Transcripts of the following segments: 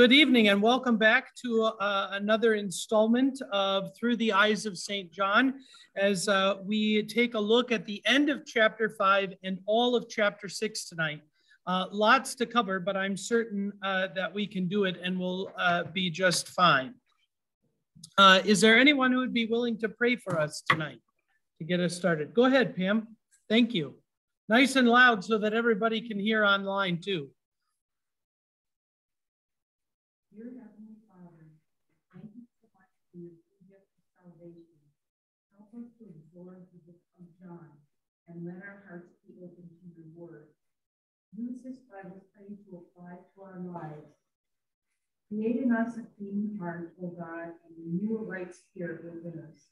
Good evening and welcome back to uh, another installment of Through the Eyes of St. John as uh, we take a look at the end of chapter 5 and all of chapter 6 tonight. Uh, lots to cover, but I'm certain uh, that we can do it and we'll uh, be just fine. Uh, is there anyone who would be willing to pray for us tonight to get us started? Go ahead, Pam. Thank you. Nice and loud so that everybody can hear online too. Dear Heavenly Father, thank you so much for your free gift of salvation. Help the book of John and let our hearts be open to your word. Use this Bible study to apply to our lives. Create in us a clean heart, O God, and renew a right spirit within us.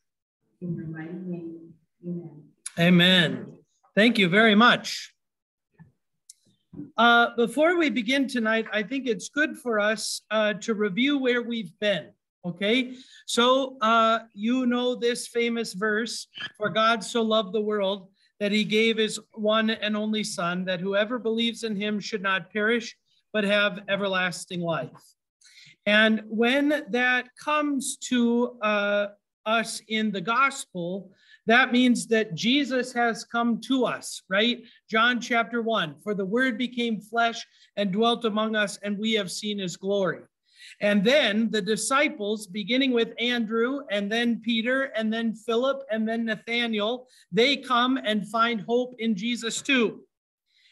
In your mighty name, amen. Amen. Thank you very much. Uh, before we begin tonight, I think it's good for us uh, to review where we've been. Okay, so uh, you know this famous verse For God so loved the world that he gave his one and only Son, that whoever believes in him should not perish, but have everlasting life. And when that comes to uh, us in the gospel, that means that Jesus has come to us, right? John chapter 1 For the word became flesh and dwelt among us, and we have seen his glory. And then the disciples, beginning with Andrew and then Peter and then Philip and then Nathaniel, they come and find hope in Jesus too.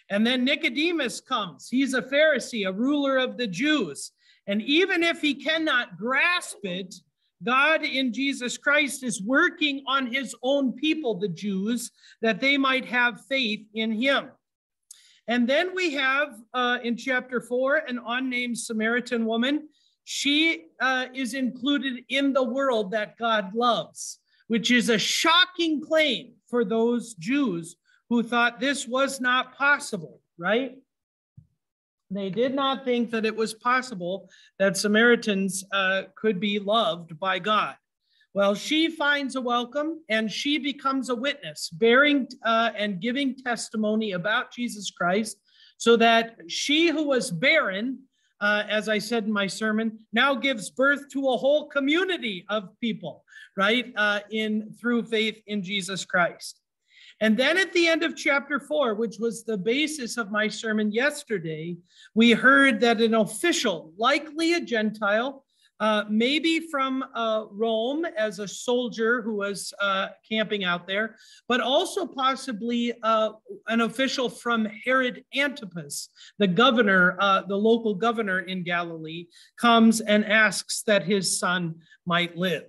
And then Nicodemus comes. He's a Pharisee, a ruler of the Jews. And even if he cannot grasp it, God in Jesus Christ is working on his own people, the Jews, that they might have faith in him. And then we have uh, in chapter four an unnamed Samaritan woman. She uh, is included in the world that God loves, which is a shocking claim for those Jews who thought this was not possible, right? They did not think that it was possible that Samaritans uh, could be loved by God. Well, she finds a welcome and she becomes a witness, bearing uh, and giving testimony about Jesus Christ, so that she who was barren, uh, as I said in my sermon, now gives birth to a whole community of people, right? Uh, in through faith in Jesus Christ. And then at the end of chapter four, which was the basis of my sermon yesterday, we heard that an official, likely a Gentile, uh, maybe from uh, Rome as a soldier who was uh, camping out there, but also possibly uh, an official from Herod Antipas, the governor, uh, the local governor in Galilee, comes and asks that his son might live.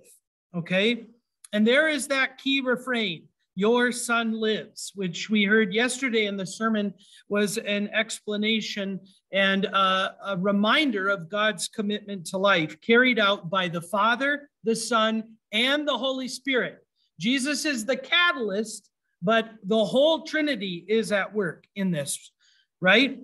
Okay? And there is that key refrain your son lives, which we heard yesterday in the sermon was an explanation and a, a reminder of God's commitment to life, carried out by the Father, the Son, and the Holy Spirit. Jesus is the catalyst, but the whole Trinity is at work in this, right?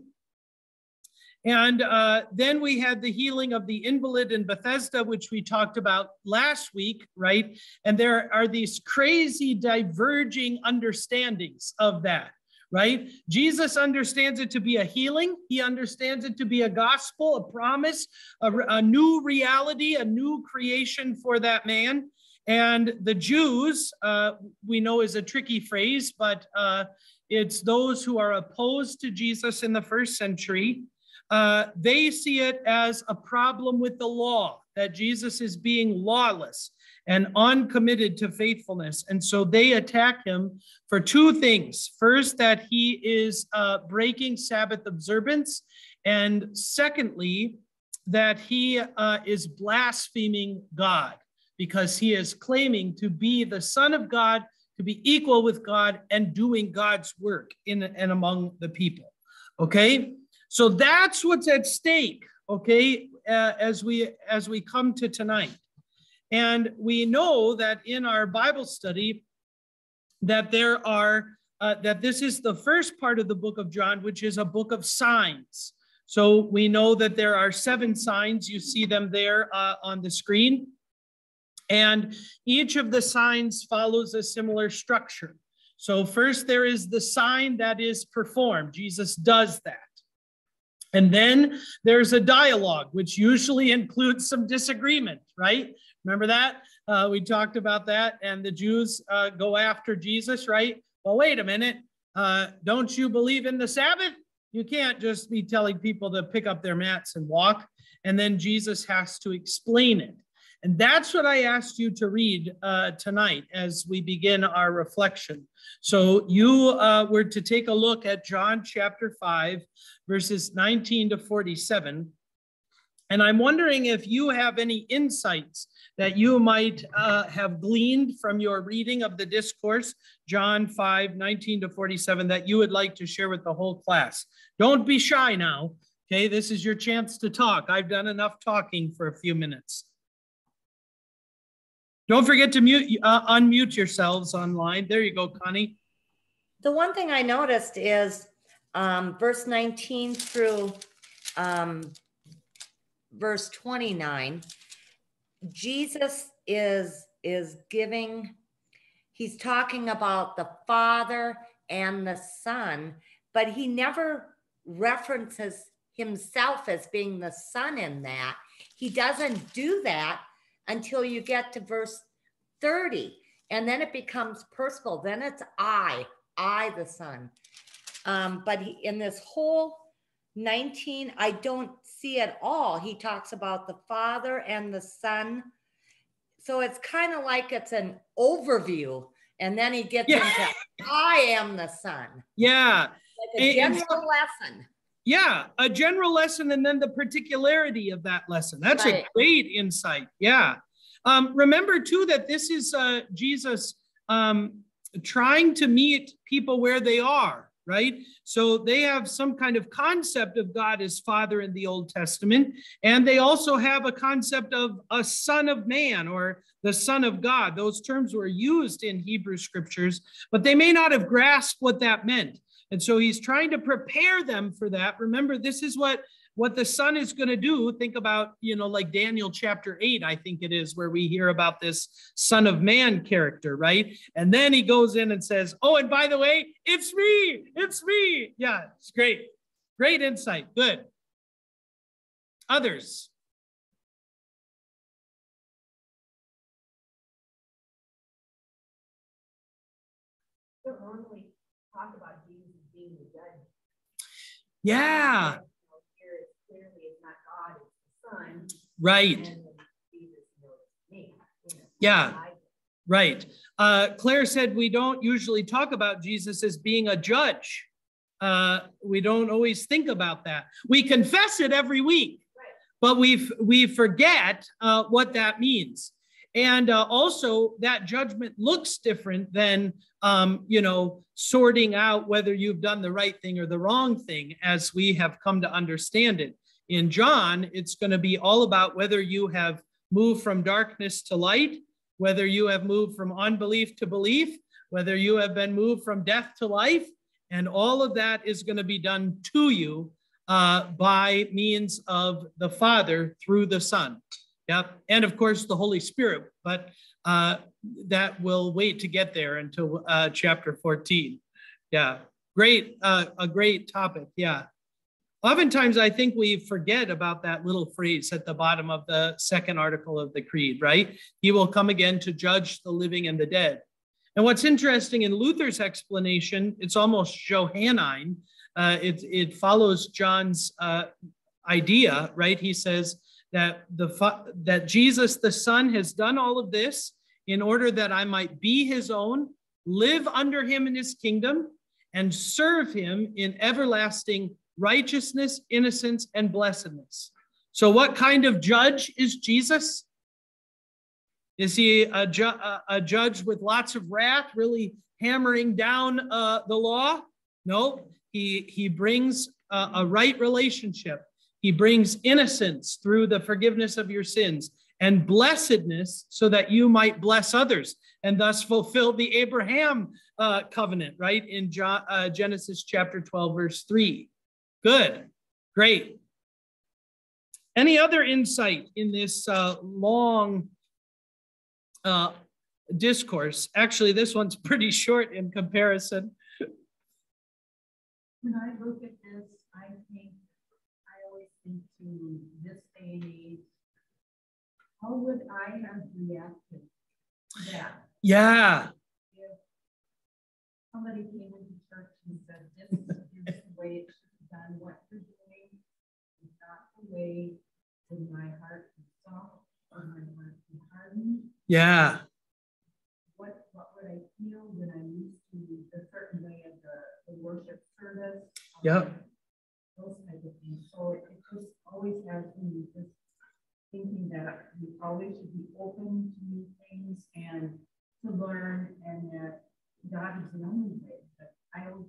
And uh, then we had the healing of the invalid in Bethesda, which we talked about last week, right? And there are these crazy diverging understandings of that, right? Jesus understands it to be a healing, he understands it to be a gospel, a promise, a, a new reality, a new creation for that man. And the Jews, uh, we know is a tricky phrase, but uh, it's those who are opposed to Jesus in the first century uh, they see it as a problem with the law, that Jesus is being lawless and uncommitted to faithfulness. And so they attack him for two things. First, that he is uh, breaking Sabbath observance. And secondly, that he uh, is blaspheming God because he is claiming to be the Son of God, to be equal with God, and doing God's work in and among the people. Okay? So that's what's at stake, okay, uh, as we as we come to tonight. And we know that in our Bible study that there are uh, that this is the first part of the book of John, which is a book of signs. So we know that there are seven signs. You see them there uh, on the screen. And each of the signs follows a similar structure. So, first, there is the sign that is performed. Jesus does that. And then there's a dialogue, which usually includes some disagreement, right? Remember that? Uh, we talked about that. And the Jews uh, go after Jesus, right? Well, wait a minute. Uh, don't you believe in the Sabbath? You can't just be telling people to pick up their mats and walk. And then Jesus has to explain it. And that's what I asked you to read uh, tonight as we begin our reflection. So you uh, were to take a look at John chapter 5, verses 19 to 47. And I'm wondering if you have any insights that you might uh, have gleaned from your reading of the discourse, John 5, 19 to 47, that you would like to share with the whole class. Don't be shy now. Okay, this is your chance to talk. I've done enough talking for a few minutes. Don't forget to mute, uh, unmute yourselves online. There you go, Connie. The one thing I noticed is um, verse 19 through um, verse 29. Jesus is is giving. He's talking about the Father and the Son, but he never references himself as being the Son in that. He doesn't do that until you get to verse 30. And then it becomes personal. Then it's I, I, the son. Um, but he, in this whole 19, I don't see at all. He talks about the father and the son. So it's kind of like it's an overview. And then he gets yeah. into I am the son. Yeah. Like a general lesson. Yeah, a general lesson and then the particularity of that lesson. That's right. a great insight. Yeah. Um, remember, too, that this is uh, Jesus um, trying to meet people where they are, right? So they have some kind of concept of God as Father in the Old Testament, and they also have a concept of a Son of Man or the Son of God. Those terms were used in Hebrew scriptures, but they may not have grasped what that meant. And so he's trying to prepare them for that. Remember, this is what what the son is going to do think about you know like daniel chapter 8 i think it is where we hear about this son of man character right? And then he goes in and says oh and by the way it's me it's me. Yeah it's great. Great insight good. Others. Normally talk about yeah. Right. Yeah. Right. Uh, Claire said we don't usually talk about Jesus as being a judge. Uh, we don't always think about that. We confess it every week, but we we forget uh, what that means. And uh, also, that judgment looks different than, um, you know, sorting out whether you've done the right thing or the wrong thing, as we have come to understand it. In John, it's going to be all about whether you have moved from darkness to light, whether you have moved from unbelief to belief, whether you have been moved from death to life. And all of that is going to be done to you uh, by means of the Father through the Son. Yep. And of course, the Holy Spirit, but uh, that will wait to get there until uh, chapter 14. Yeah. Great. Uh, a great topic. Yeah. Oftentimes, I think we forget about that little phrase at the bottom of the second article of the Creed, right? He will come again to judge the living and the dead. And what's interesting in Luther's explanation, it's almost Johannine. Uh, it, it follows John's uh, idea, right? He says, that the that Jesus the Son has done all of this in order that I might be his own, live under him in his kingdom, and serve him in everlasting righteousness, innocence, and blessedness. So, what kind of judge is Jesus? Is he a, ju- a judge with lots of wrath, really hammering down uh, the law? No, he, he brings a, a right relationship he brings innocence through the forgiveness of your sins and blessedness so that you might bless others and thus fulfill the Abraham uh, covenant, right? In uh, Genesis chapter 12, verse 3. Good. Great. Any other insight in this uh, long uh, discourse? Actually, this one's pretty short in comparison. When I look at this, I think I always think to this day and age, how would I have reacted to that? Yeah. If somebody came into church and said, This is the way it be done, what you're doing is not the way in my heart is soft or my heart is hardened. Yeah. What, what would I feel when I'm used to the certain way of the, the worship service? Yep. Um, Those type of things. So it just always has me just thinking that we always should be open to new things and to learn and that God is the only way. But I always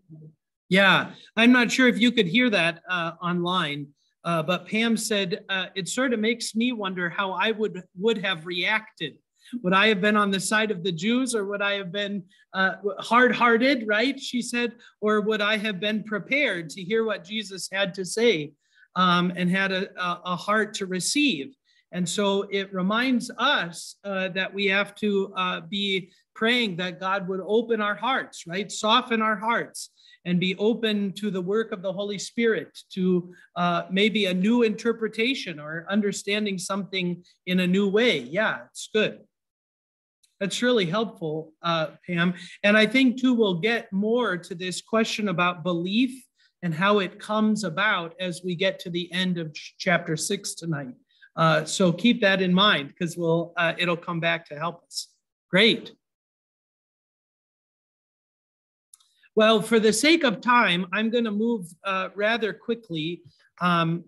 Yeah. I'm not sure if you could hear that uh, online, uh, but Pam said uh, it sort of makes me wonder how I would would have reacted. Would I have been on the side of the Jews, or would I have been uh, hard-hearted? Right? She said, or would I have been prepared to hear what Jesus had to say um, and had a, a, a heart to receive? And so it reminds us uh, that we have to uh, be praying that God would open our hearts, right? Soften our hearts and be open to the work of the Holy Spirit, to uh, maybe a new interpretation or understanding something in a new way. Yeah, it's good. That's really helpful, uh, Pam. And I think, too, we'll get more to this question about belief and how it comes about as we get to the end of ch- chapter six tonight. Uh, so keep that in mind because we'll uh, it'll come back to help us. Great. Well, for the sake of time, I'm going to move uh, rather quickly um,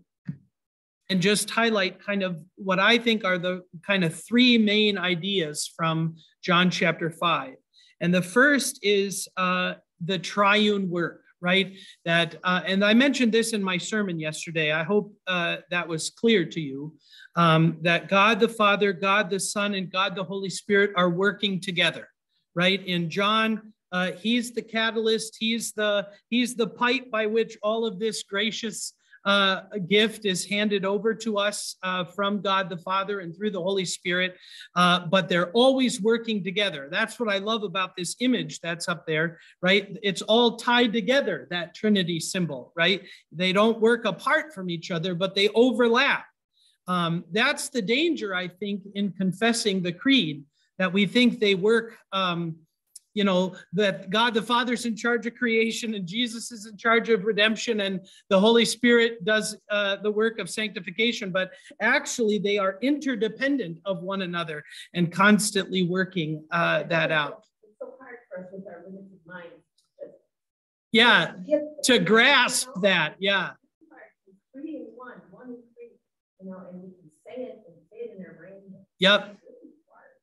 and just highlight kind of what I think are the kind of three main ideas from John chapter 5. And the first is uh, the triune work, right? That, uh, and I mentioned this in my sermon yesterday. I hope uh, that was clear to you um, that God the Father, God the Son, and God the Holy Spirit are working together, right? In John, uh, he's the catalyst. He's the he's the pipe by which all of this gracious uh, gift is handed over to us uh, from God the Father and through the Holy Spirit. Uh, but they're always working together. That's what I love about this image that's up there, right? It's all tied together. That Trinity symbol, right? They don't work apart from each other, but they overlap. Um, that's the danger, I think, in confessing the creed that we think they work. Um, you know, that God the Father's in charge of creation and Jesus is in charge of redemption and the Holy Spirit does uh, the work of sanctification, but actually they are interdependent of one another and constantly working uh, that out. It's so hard for us with our limited minds. Yeah, to grasp that. Yeah. It's hard. It's Three in one, one in three, you know, and we can say it and say it in our brain. Yep.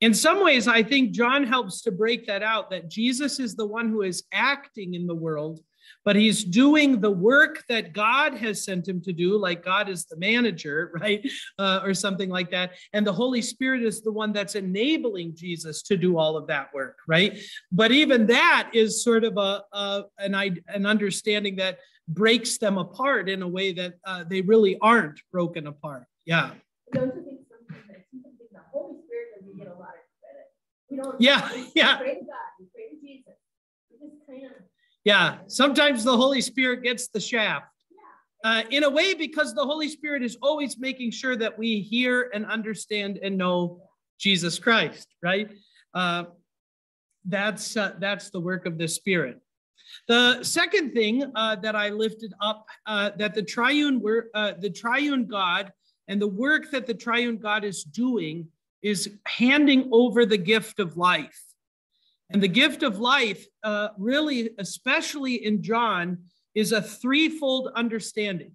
In some ways, I think John helps to break that out that Jesus is the one who is acting in the world, but he's doing the work that God has sent him to do, like God is the manager, right? Uh, or something like that. And the Holy Spirit is the one that's enabling Jesus to do all of that work, right? But even that is sort of a, a an, an understanding that breaks them apart in a way that uh, they really aren't broken apart. Yeah. Don't you think sometimes that sometimes the Holy Spirit doesn't get a lot of We. Yeah, yeah. Pray to God, pray to Jesus. We just kind of, Yeah, sometimes the Holy Spirit gets the shaft. Uh, in a way, because the Holy Spirit is always making sure that we hear and understand and know Jesus Christ, right? Uh, that's uh, that's the work of the Spirit. The second thing uh, that I lifted up uh, that the triune wor- uh, the triune God and the work that the triune God is doing is handing over the gift of life. And the gift of life, uh, really, especially in John, is a threefold understanding.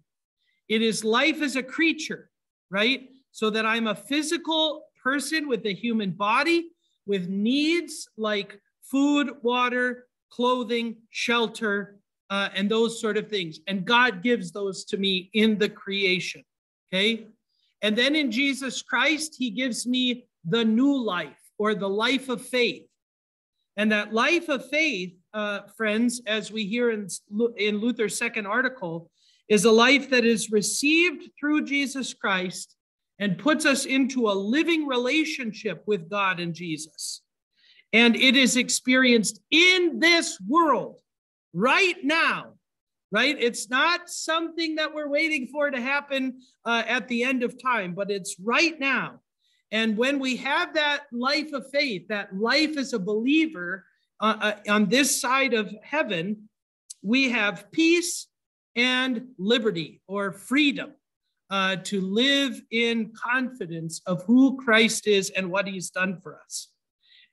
It is life as a creature, right? So that I'm a physical person with a human body with needs like food, water, clothing, shelter, uh, and those sort of things. And God gives those to me in the creation, okay? And then in Jesus Christ, he gives me the new life or the life of faith. And that life of faith, uh, friends, as we hear in, in Luther's second article, is a life that is received through Jesus Christ and puts us into a living relationship with God and Jesus. And it is experienced in this world right now, right? It's not something that we're waiting for to happen uh, at the end of time, but it's right now. And when we have that life of faith, that life as a believer uh, uh, on this side of heaven, we have peace and liberty or freedom uh, to live in confidence of who Christ is and what he's done for us.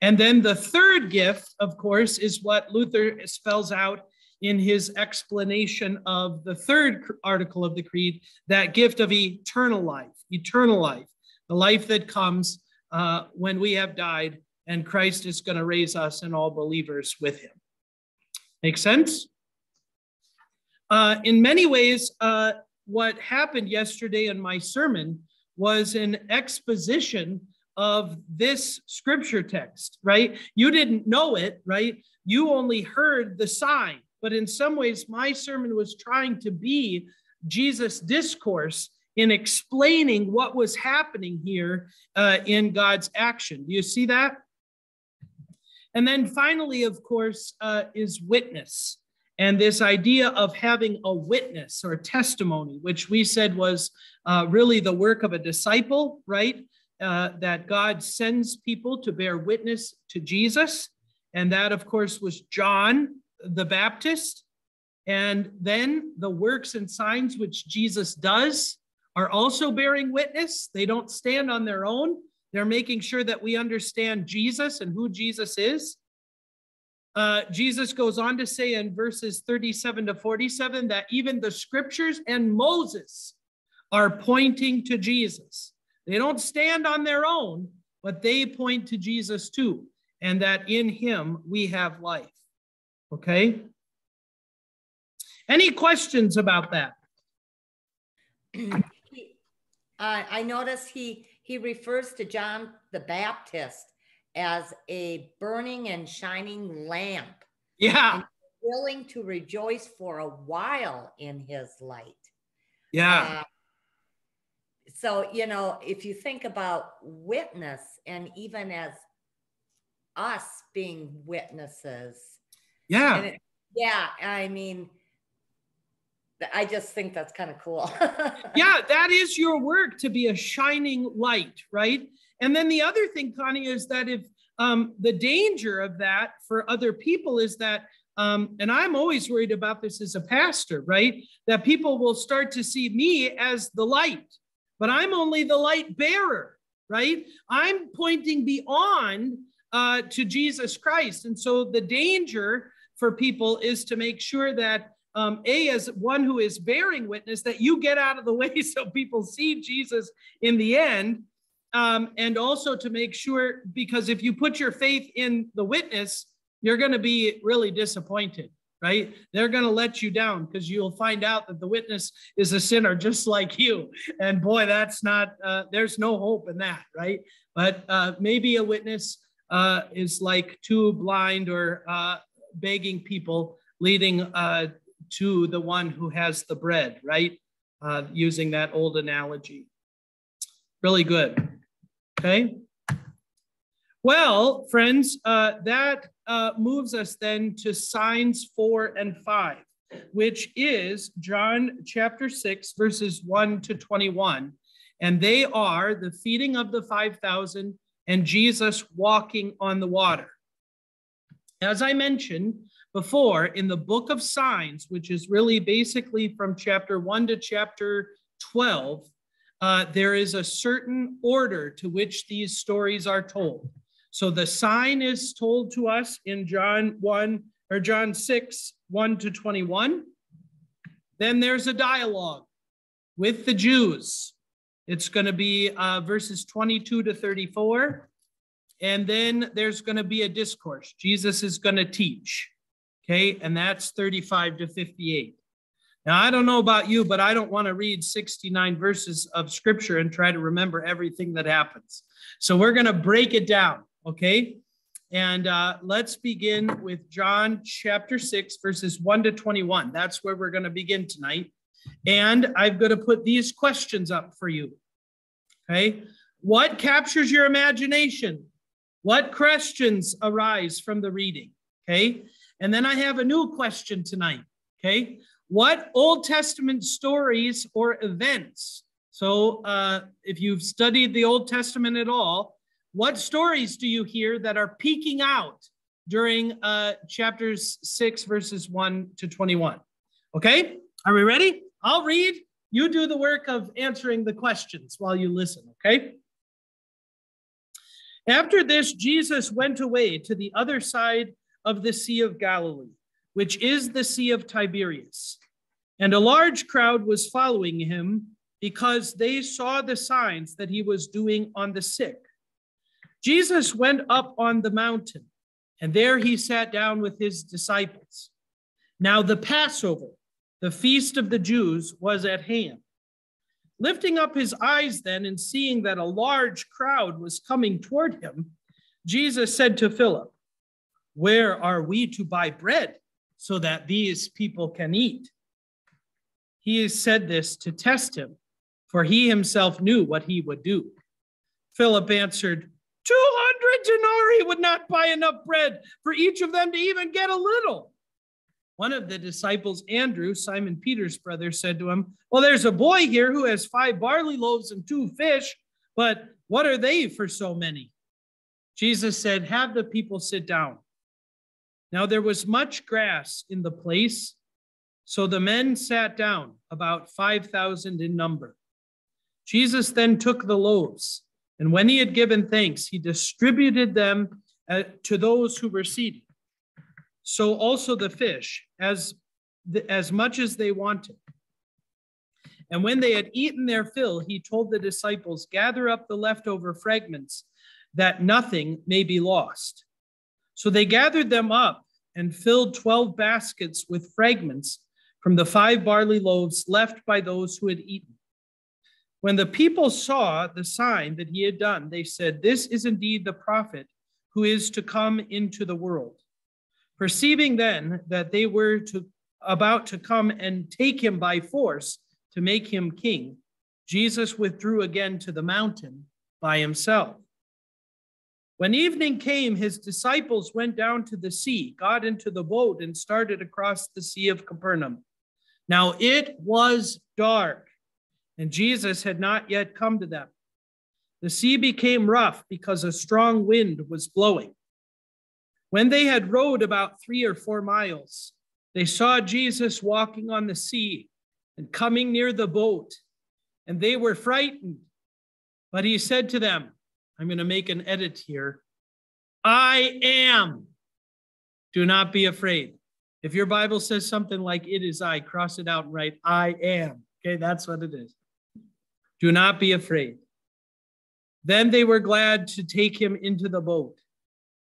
And then the third gift, of course, is what Luther spells out in his explanation of the third article of the Creed that gift of eternal life, eternal life, the life that comes uh, when we have died and Christ is going to raise us and all believers with him. Make sense? Uh, in many ways, uh, what happened yesterday in my sermon was an exposition of this scripture text, right? You didn't know it, right? You only heard the sign. But in some ways, my sermon was trying to be Jesus' discourse in explaining what was happening here uh, in God's action. Do you see that? And then finally, of course, uh, is witness. And this idea of having a witness or testimony, which we said was uh, really the work of a disciple, right? Uh, that God sends people to bear witness to Jesus. And that, of course, was John the Baptist. And then the works and signs which Jesus does are also bearing witness. They don't stand on their own, they're making sure that we understand Jesus and who Jesus is. Uh, Jesus goes on to say in verses 37 to 47 that even the scriptures and Moses are pointing to Jesus. They don't stand on their own, but they point to Jesus too, and that in him we have life. Okay? Any questions about that? uh, I notice he he refers to John the Baptist as a burning and shining lamp. Yeah. willing to rejoice for a while in his light. Yeah. Uh, so, you know, if you think about witness and even as us being witnesses. Yeah. It, yeah. I mean, I just think that's kind of cool. yeah, that is your work to be a shining light, right? And then the other thing, Connie, is that if um, the danger of that for other people is that, um, and I'm always worried about this as a pastor, right? That people will start to see me as the light, but I'm only the light bearer, right? I'm pointing beyond uh, to Jesus Christ. And so the danger for people is to make sure that um, a as one who is bearing witness that you get out of the way so people see jesus in the end um, and also to make sure, because if you put your faith in the witness, you're going to be really disappointed, right? They're going to let you down because you'll find out that the witness is a sinner just like you. And boy, that's not, uh, there's no hope in that, right? But uh, maybe a witness uh, is like two blind or uh, begging people leading uh, to the one who has the bread, right? Uh, using that old analogy. Really good. Okay. Well, friends, uh, that uh, moves us then to signs four and five, which is John chapter six, verses one to 21. And they are the feeding of the 5,000 and Jesus walking on the water. As I mentioned before, in the book of signs, which is really basically from chapter one to chapter 12, uh, there is a certain order to which these stories are told. So the sign is told to us in John 1 or John 6, 1 to 21. Then there's a dialogue with the Jews. It's going to be uh, verses 22 to 34. And then there's going to be a discourse. Jesus is going to teach. Okay. And that's 35 to 58. Now, I don't know about you, but I don't want to read 69 verses of scripture and try to remember everything that happens. So we're going to break it down, okay? And uh, let's begin with John chapter 6, verses 1 to 21. That's where we're going to begin tonight. And I'm going to put these questions up for you. Okay. What captures your imagination? What questions arise from the reading? Okay. And then I have a new question tonight. Okay. What Old Testament stories or events So uh, if you've studied the Old Testament at all, what stories do you hear that are peeking out during uh, chapters 6, verses 1 to 21? Okay, are we ready? I'll read. You do the work of answering the questions while you listen, okay? After this, Jesus went away to the other side of the Sea of Galilee, which is the Sea of Tiberias. And a large crowd was following him because they saw the signs that he was doing on the sick. Jesus went up on the mountain, and there he sat down with his disciples. Now, the Passover, the feast of the Jews, was at hand. Lifting up his eyes then and seeing that a large crowd was coming toward him, Jesus said to Philip, Where are we to buy bread so that these people can eat? He said this to test him, for he himself knew what he would do. Philip answered, 200 denarii would not buy enough bread for each of them to even get a little. One of the disciples, Andrew, Simon Peter's brother, said to him, Well, there's a boy here who has five barley loaves and two fish, but what are they for so many? Jesus said, Have the people sit down. Now there was much grass in the place, so the men sat down, about 5,000 in number. Jesus then took the loaves, and when he had given thanks, he distributed them uh, to those who were seated so also the fish, as, the, as much as they wanted. And when they had eaten their fill, he told the disciples, Gather up the leftover fragments, that nothing may be lost. So they gathered them up and filled 12 baskets with fragments from the five barley loaves left by those who had eaten. When the people saw the sign that he had done, they said, This is indeed the prophet who is to come into the world. Perceiving then that they were to, about to come and take him by force to make him king, Jesus withdrew again to the mountain by himself. When evening came, his disciples went down to the sea, got into the boat, and started across the Sea of Capernaum. Now it was dark, and Jesus had not yet come to them. The sea became rough because a strong wind was blowing. When they had rowed about three or four miles, they saw Jesus walking on the sea and coming near the boat, and they were frightened. But he said to them, I'm going to make an edit here. I am. Do not be afraid. If your Bible says something like, It is I, cross it out and write, I am. Okay, that's what it is. Do not be afraid. Then they were glad to take him into the boat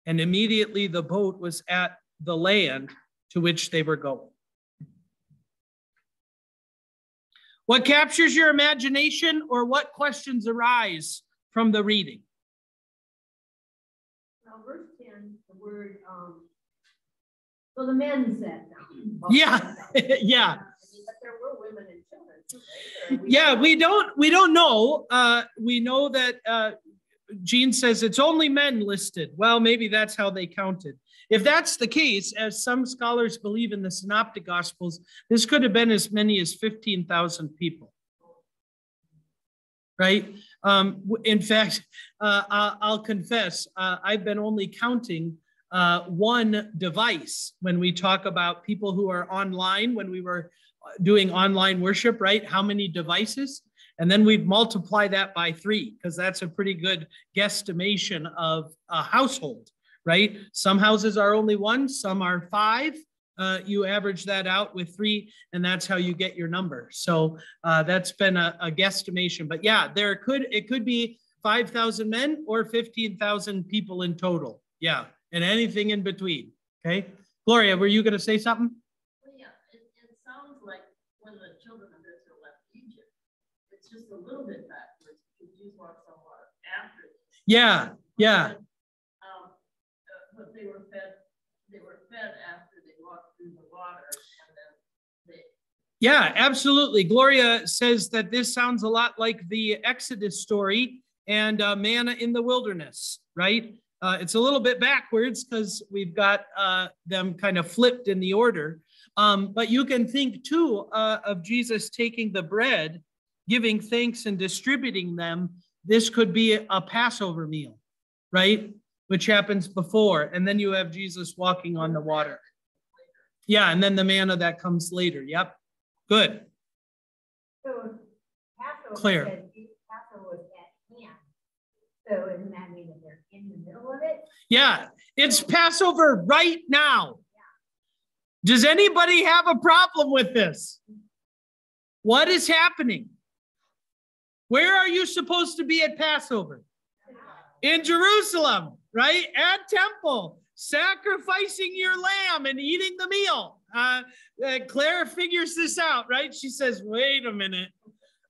and immediately the boat was at the land to which they were going. What captures your imagination or what questions arise from the reading? Well, verse 10, the word, um, so the men sat down. Yeah, yeah. But there were women and children too, right? Yeah, we don't we don't know. Uh, we know that uh, Gene says it's only men listed. Well, maybe that's how they counted. If that's the case, as some scholars believe in the Synoptic Gospels, this could have been as many as 15,000 people. Right? Um, in fact, uh, I'll confess, uh, I've been only counting uh, one device when we talk about people who are online, when we were doing online worship, right? How many devices? And then we'd multiply that by three because that's a pretty good guesstimation of a household, right? Some houses are only one, some are five. Uh, you average that out with three, and that's how you get your number. So uh, that's been a, a guesstimation. But yeah, there could it could be 5,000 men or 15,000 people in total. Yeah, and anything in between. Okay, Gloria, were you going to say something? Just a little bit backwards because Jesus walks on water after. Yeah, yeah. Um, uh, but they were fed. They were fed after they walked through the water, and then they. Yeah, absolutely. Gloria says that this sounds a lot like the Exodus story and uh, manna in the wilderness, right? Uh, it's a little bit backwards because we've got uh, them kind of flipped in the order. Um, but you can think too uh, of Jesus taking the bread giving thanks and distributing them, this could be a Passover meal, right? Which happens before. And then you have Jesus walking on the water. Yeah, and then the manna that comes later. Yep. Good. So Passover Claire. said Passover was at hand. So doesn't that mean that they're in the middle of it? Yeah, it's Passover right now. Does anybody have a problem with this? What is happening? Where are you supposed to be at Passover? In Jerusalem, right? At temple, sacrificing your lamb and eating the meal. Uh, uh, Claire figures this out, right? She says, wait a minute.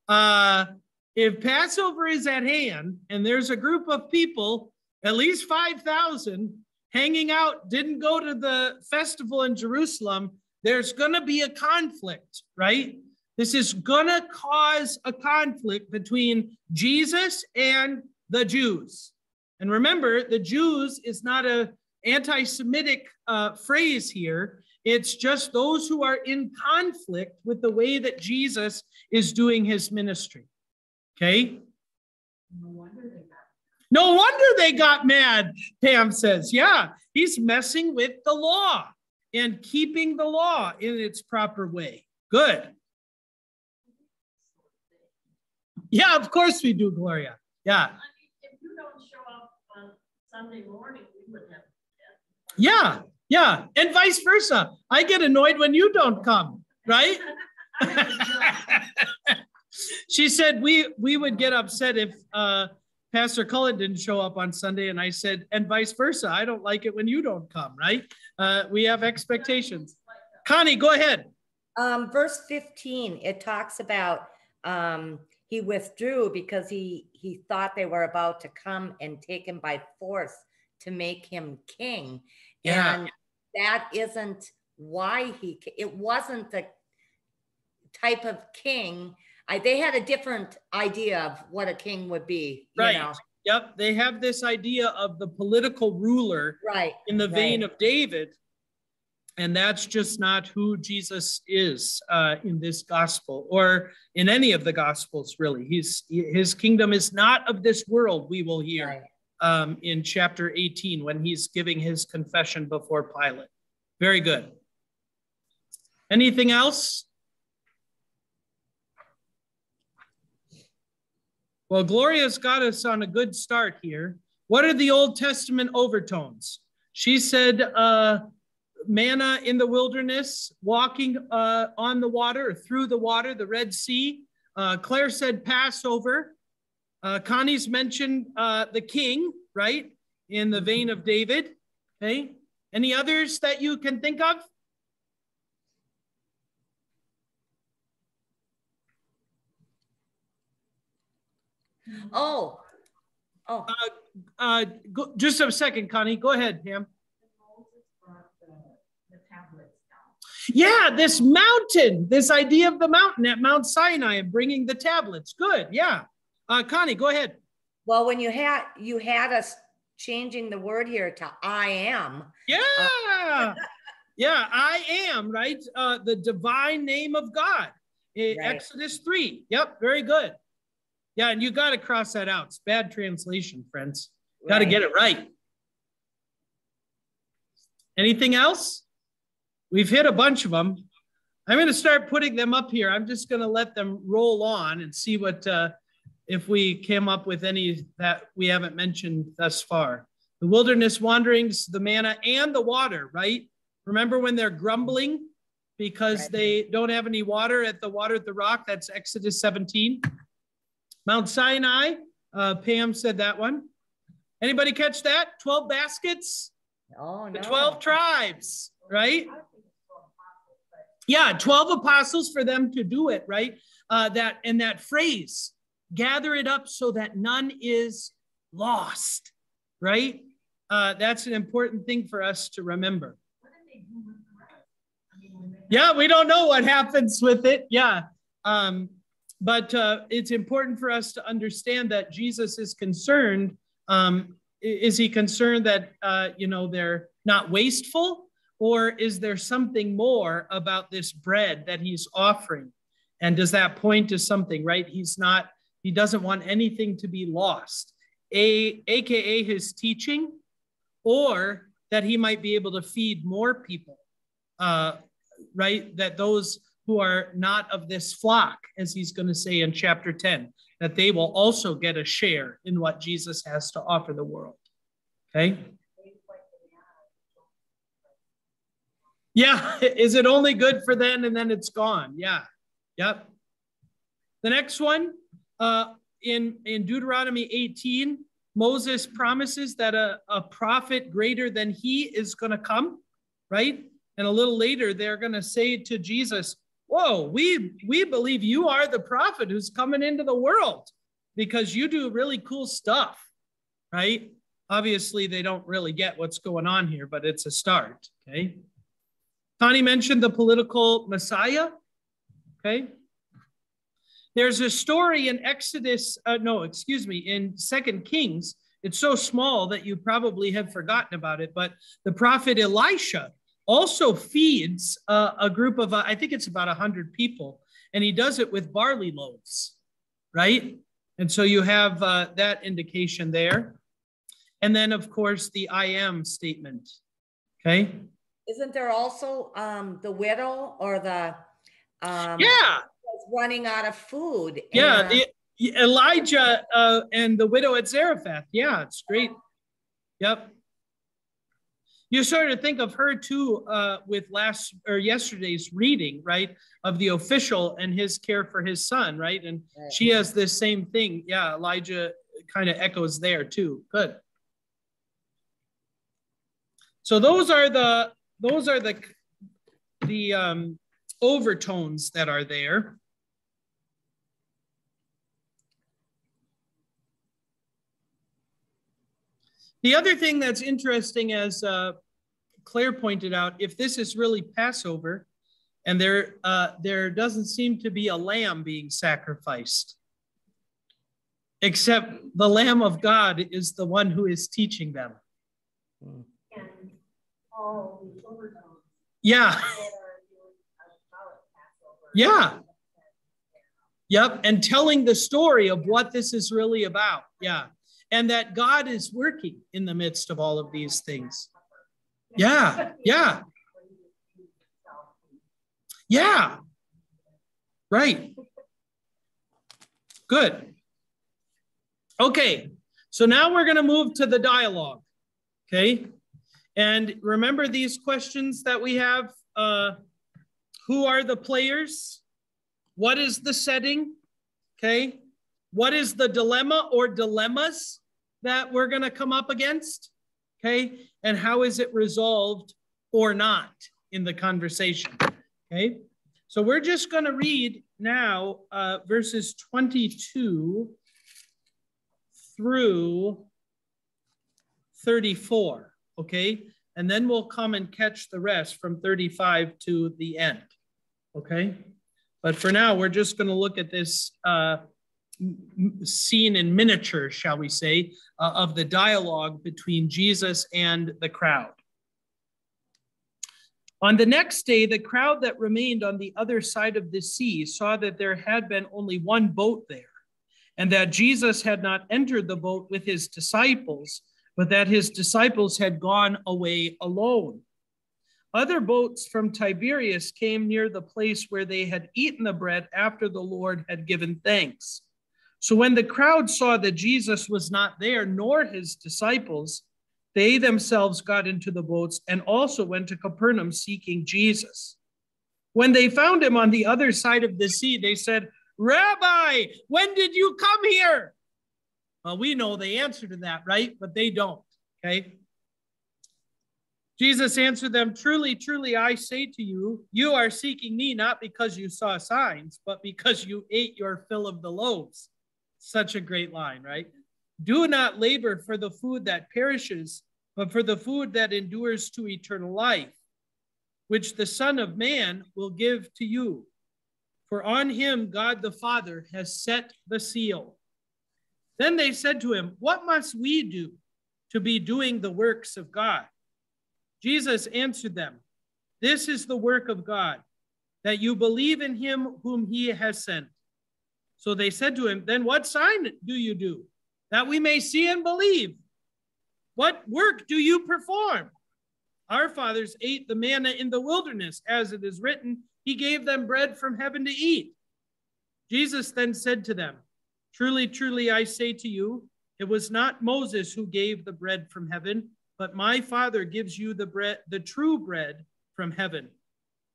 Uh, if Passover is at hand and there's a group of people, at least 5,000, hanging out, didn't go to the festival in Jerusalem, there's going to be a conflict, right? This is going to cause a conflict between Jesus and the Jews. And remember, the Jews is not a anti-Semitic uh, phrase here. It's just those who are in conflict with the way that Jesus is doing his ministry. Okay. No wonder they got. No wonder they got mad, Pam says. Yeah, he's messing with the law and keeping the law in its proper way. Good. Yeah, of course we do, Gloria. Yeah. If you don't show up on Sunday morning, we would have. Yeah. Yeah. And vice versa. I get annoyed when you don't come, right? she said we we would get upset if uh, Pastor Cullen didn't show up on Sunday, and I said, and vice versa. I don't like it when you don't come, right? Uh, we have expectations. Connie, go ahead. Um, verse 15, it talks about um, he withdrew because he he thought they were about to come and take him by force to make him king. Yeah. And that isn't why he it wasn't the type of king. I, they had a different idea of what a king would be, you Right. know. Yep, they have this idea of the political ruler Right. in the vein of David. And that's just not who Jesus is uh, in this gospel or in any of the gospels, really. He's, his kingdom is not of this world, we will hear um, in chapter 18 when he's giving his confession before Pilate. Very good. Anything else? Well, Gloria's got us on a good start here. What are the Old Testament overtones? She said, uh, manna in the wilderness, walking uh, on the water or through the water, the Red Sea. Uh, Claire said Passover. Uh, Connie's mentioned uh, the king, right? In the vein of David. Okay. Any others that you can think of? Oh. Oh. Uh, go, just a second, Connie. Go ahead, Pam. Moses brought the, the tablets down. Yeah, this mountain, this idea of the mountain at Mount Sinai and bringing the tablets. Good. Yeah. Uh, Connie, go ahead. Well, when you had you had us changing the word here to I am. Yeah. yeah, I am, right? Uh, the divine name of God. Right. Exodus 3. Yep, very good. Yeah, and you got to cross that out. It's bad translation, friends. Got to right? get it right. Anything else? We've hit a bunch of them. I'm going to start putting them up here. I'm just going to let them roll on and see what uh, if we came up with any that we haven't mentioned thus far. The wilderness wanderings, the manna, and the water. Right? Remember when they're grumbling because Right. they don't have any water at the water at the rock? That's Exodus 17. Mount Sinai. Uh, Pam said that one. Anybody catch that? 12 baskets, Oh no. the 12 tribes, right? I think it's for apostles, but Yeah, 12 apostles for them to do it, right? Uh, that and that phrase, gather it up so that none is lost, right? Uh, that's an important thing for us to remember. Yeah, we don't know what happens with it. Yeah. Um, but uh, it's important for us to understand that Jesus is concerned. Um, is he concerned that, uh, you know, they're not wasteful? Or is there something more about this bread that he's offering? And does that point to something, right? He's not, he doesn't want anything to be lost, a, aka his teaching, or that he might be able to feed more people, uh, right? That those who are not of this flock, as he's going to say in chapter 10, that they will also get a share in what Jesus has to offer the world. Okay? Yeah, is it only good for then and then it's gone? Yeah, yep. The next one uh, in, in Deuteronomy 18, Moses promises that a, a prophet greater than he is going to come, right? And a little later, they're going to say to Jesus, Whoa, we, we believe you are the prophet who's coming into the world because you do really cool stuff, right? Obviously, they don't really get what's going on here, but it's a start, okay? Connie mentioned the political Messiah, okay? There's a story in Exodus, uh, no, excuse me, in Second Kings. It's so small that you probably have forgotten about it, but the prophet Elisha also feeds uh, a group of, uh, I think it's about 100 people, and he does it with barley loaves, right? And so you have uh, that indication there. And then, of course, the I am statement, okay? Isn't there also um, the widow or the um, yeah running out of food? Yeah, the, Elijah uh, and the widow at Zarephath. Yeah, it's great. Yep you sort of think of her too uh, with last or yesterday's reading, right, of the official and his care for his son, right? And right. she has this same thing. Yeah, Elijah kind of echoes there too. Good. So those are the those are the the um, overtones that are there. The other thing that's interesting, as uh, Claire pointed out, if this is really Passover, and there uh, there doesn't seem to be a lamb being sacrificed, except the Lamb of God is the one who is teaching them. Overtones. Yeah. Yeah. Yep. And telling the story of what this is really about. Yeah and that God is working in the midst of all of these things. Yeah, yeah. Yeah. Right. Good. Okay. So now we're going to move to the dialogue. Okay. And remember these questions that we have uh, Who are the players? What is the setting? Okay. What is the dilemma or dilemmas that we're going to come up against? Okay. And how is it resolved or not in the conversation? Okay. So we're just going to read now uh, verses 22 through 34. Okay. And then we'll come and catch the rest from 35 to the end. Okay. But for now, we're just going to look at this uh, scene in miniature, shall we say, uh, of the dialogue between Jesus and the crowd. On the next day, the crowd that remained on the other side of the sea saw that there had been only one boat there, and that Jesus had not entered the boat with his disciples, but that his disciples had gone away alone. Other boats from Tiberias came near the place where they had eaten the bread after the Lord had given thanks. So when the crowd saw that Jesus was not there, nor his disciples, they themselves got into the boats and also went to Capernaum seeking Jesus. When they found him on the other side of the sea, they said, Rabbi, when did you come here? Well, we know the answer to that, right? But they don't, okay? Jesus answered them, Truly, truly, I say to you, you are seeking me not because you saw signs, but because you ate your fill of the loaves. Such a great line, right? Do not labor for the food that perishes, but for the food that endures to eternal life, which the Son of Man will give to you. For on him God the Father has set the seal. Then they said to him, What must we do to be doing the works of God? Jesus answered them, This is the work of God that you believe in him whom he has sent. So they said to him, Then what sign do you do that we may see and believe? What work do you perform? Our fathers ate the manna in the wilderness, as it is written, He gave them bread from heaven to eat. Jesus then said to them, Truly, truly, I say to you, it was not Moses who gave the bread from heaven, but my Father gives you the bread, the true bread from heaven.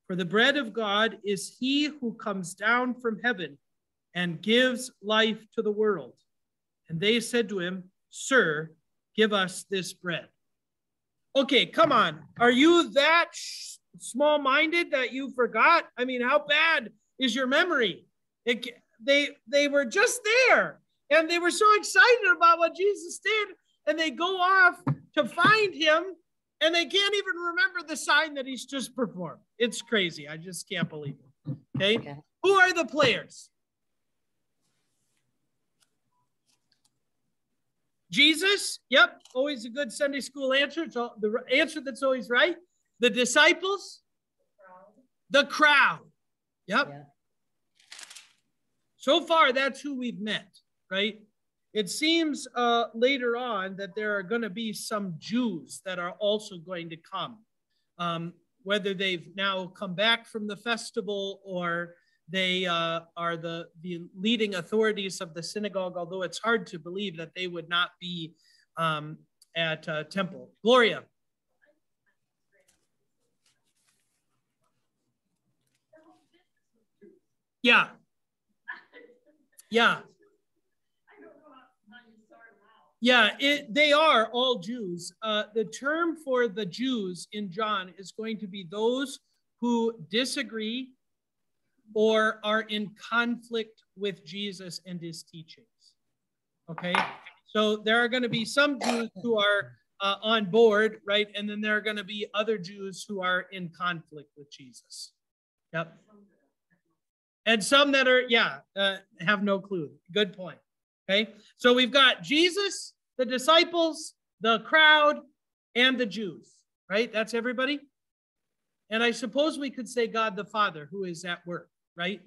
For the bread of God is he who comes down from heaven and gives life to the world. And they said to him, Sir, give us this bread. Okay, come on. Are you that small minded that you forgot? I mean, how bad is your memory? It, they, they were just there and they were so excited about what Jesus did, and they go off to find him and they can't even remember the sign that he's just performed. It's crazy. I just can't believe it. Okay. okay. Who are the players? Jesus, yep, always a good Sunday school answer. It's all, the answer that's always right. The disciples, the crowd. The crowd. Yep. Yeah. So far, that's who we've met, right? It seems uh, later on that there are going to be some Jews that are also going to come, um, whether they've now come back from the festival or they uh, are the, the leading authorities of the synagogue, although it's hard to believe that they would not be um, at uh, temple. Gloria. Yeah. Yeah. Yeah, it, they are all Jews. Uh, the term for the Jews in John is going to be those who disagree or are in conflict with Jesus and his teachings. Okay, so there are going to be some Jews who are uh, on board, right? And then there are going to be other Jews who are in conflict with Jesus. Yep. And some that are, yeah, uh, have no clue. Good point. Okay, so we've got Jesus, the disciples, the crowd, and the Jews, right? That's everybody. And I suppose we could say God the Father who is at work right?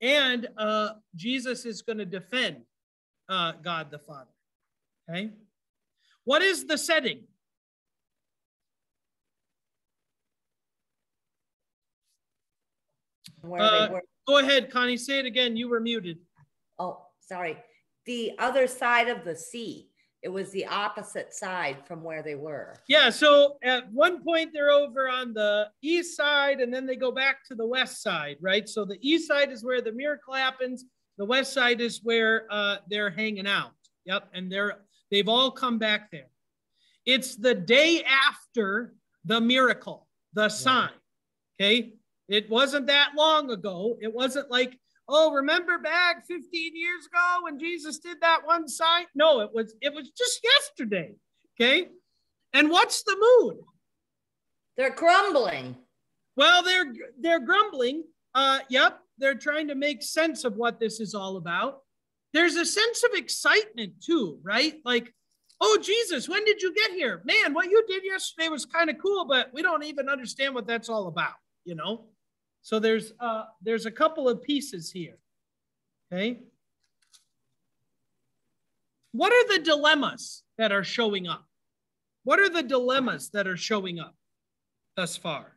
And uh, Jesus is going to defend uh, God the Father. Okay. What is the setting? where Uh, go ahead, Connie. Say it again. You were muted. Oh, sorry. The other side of the sea it was the opposite side from where they were. Yeah. So at one point they're over on the east side and then they go back to the west side, right? So the east side is where the miracle happens. The west side is where uh, they're hanging out. Yep. And they're, they've all come back there. It's the day after the miracle, the sign. Okay. It wasn't that long ago. It wasn't like oh, remember back 15 years ago when Jesus did that one sign? No, it was it was just yesterday. Okay. And what's the mood? They're grumbling. Well, they're they're grumbling. Uh, yep, they're trying to make sense of what this is all about. There's a sense of excitement too, right? Like, oh Jesus, when did you get here? Man, what you did yesterday was kind of cool, but we don't even understand what that's all about, you know? So there's uh, there's a couple of pieces here. Okay. What are the dilemmas that are showing up? What are the dilemmas that are showing up thus far?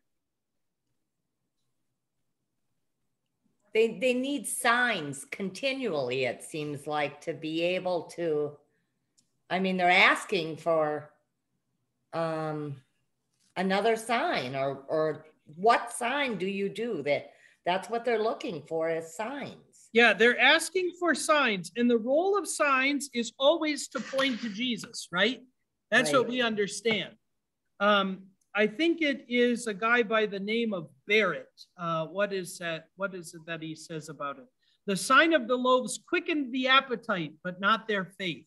They, they need signs continually, it seems like, to be able to. I mean, they're asking for um, another sign or, or what sign do you do that that's what they're looking for as signs? Yeah they're asking for signs and the role of signs is always to point to jesus right? That's right. what we understand. Um, i think it is a guy by the name of barrett. Uh, what is that what is it that he says about it? The sign of the loaves quickened the appetite but not their faith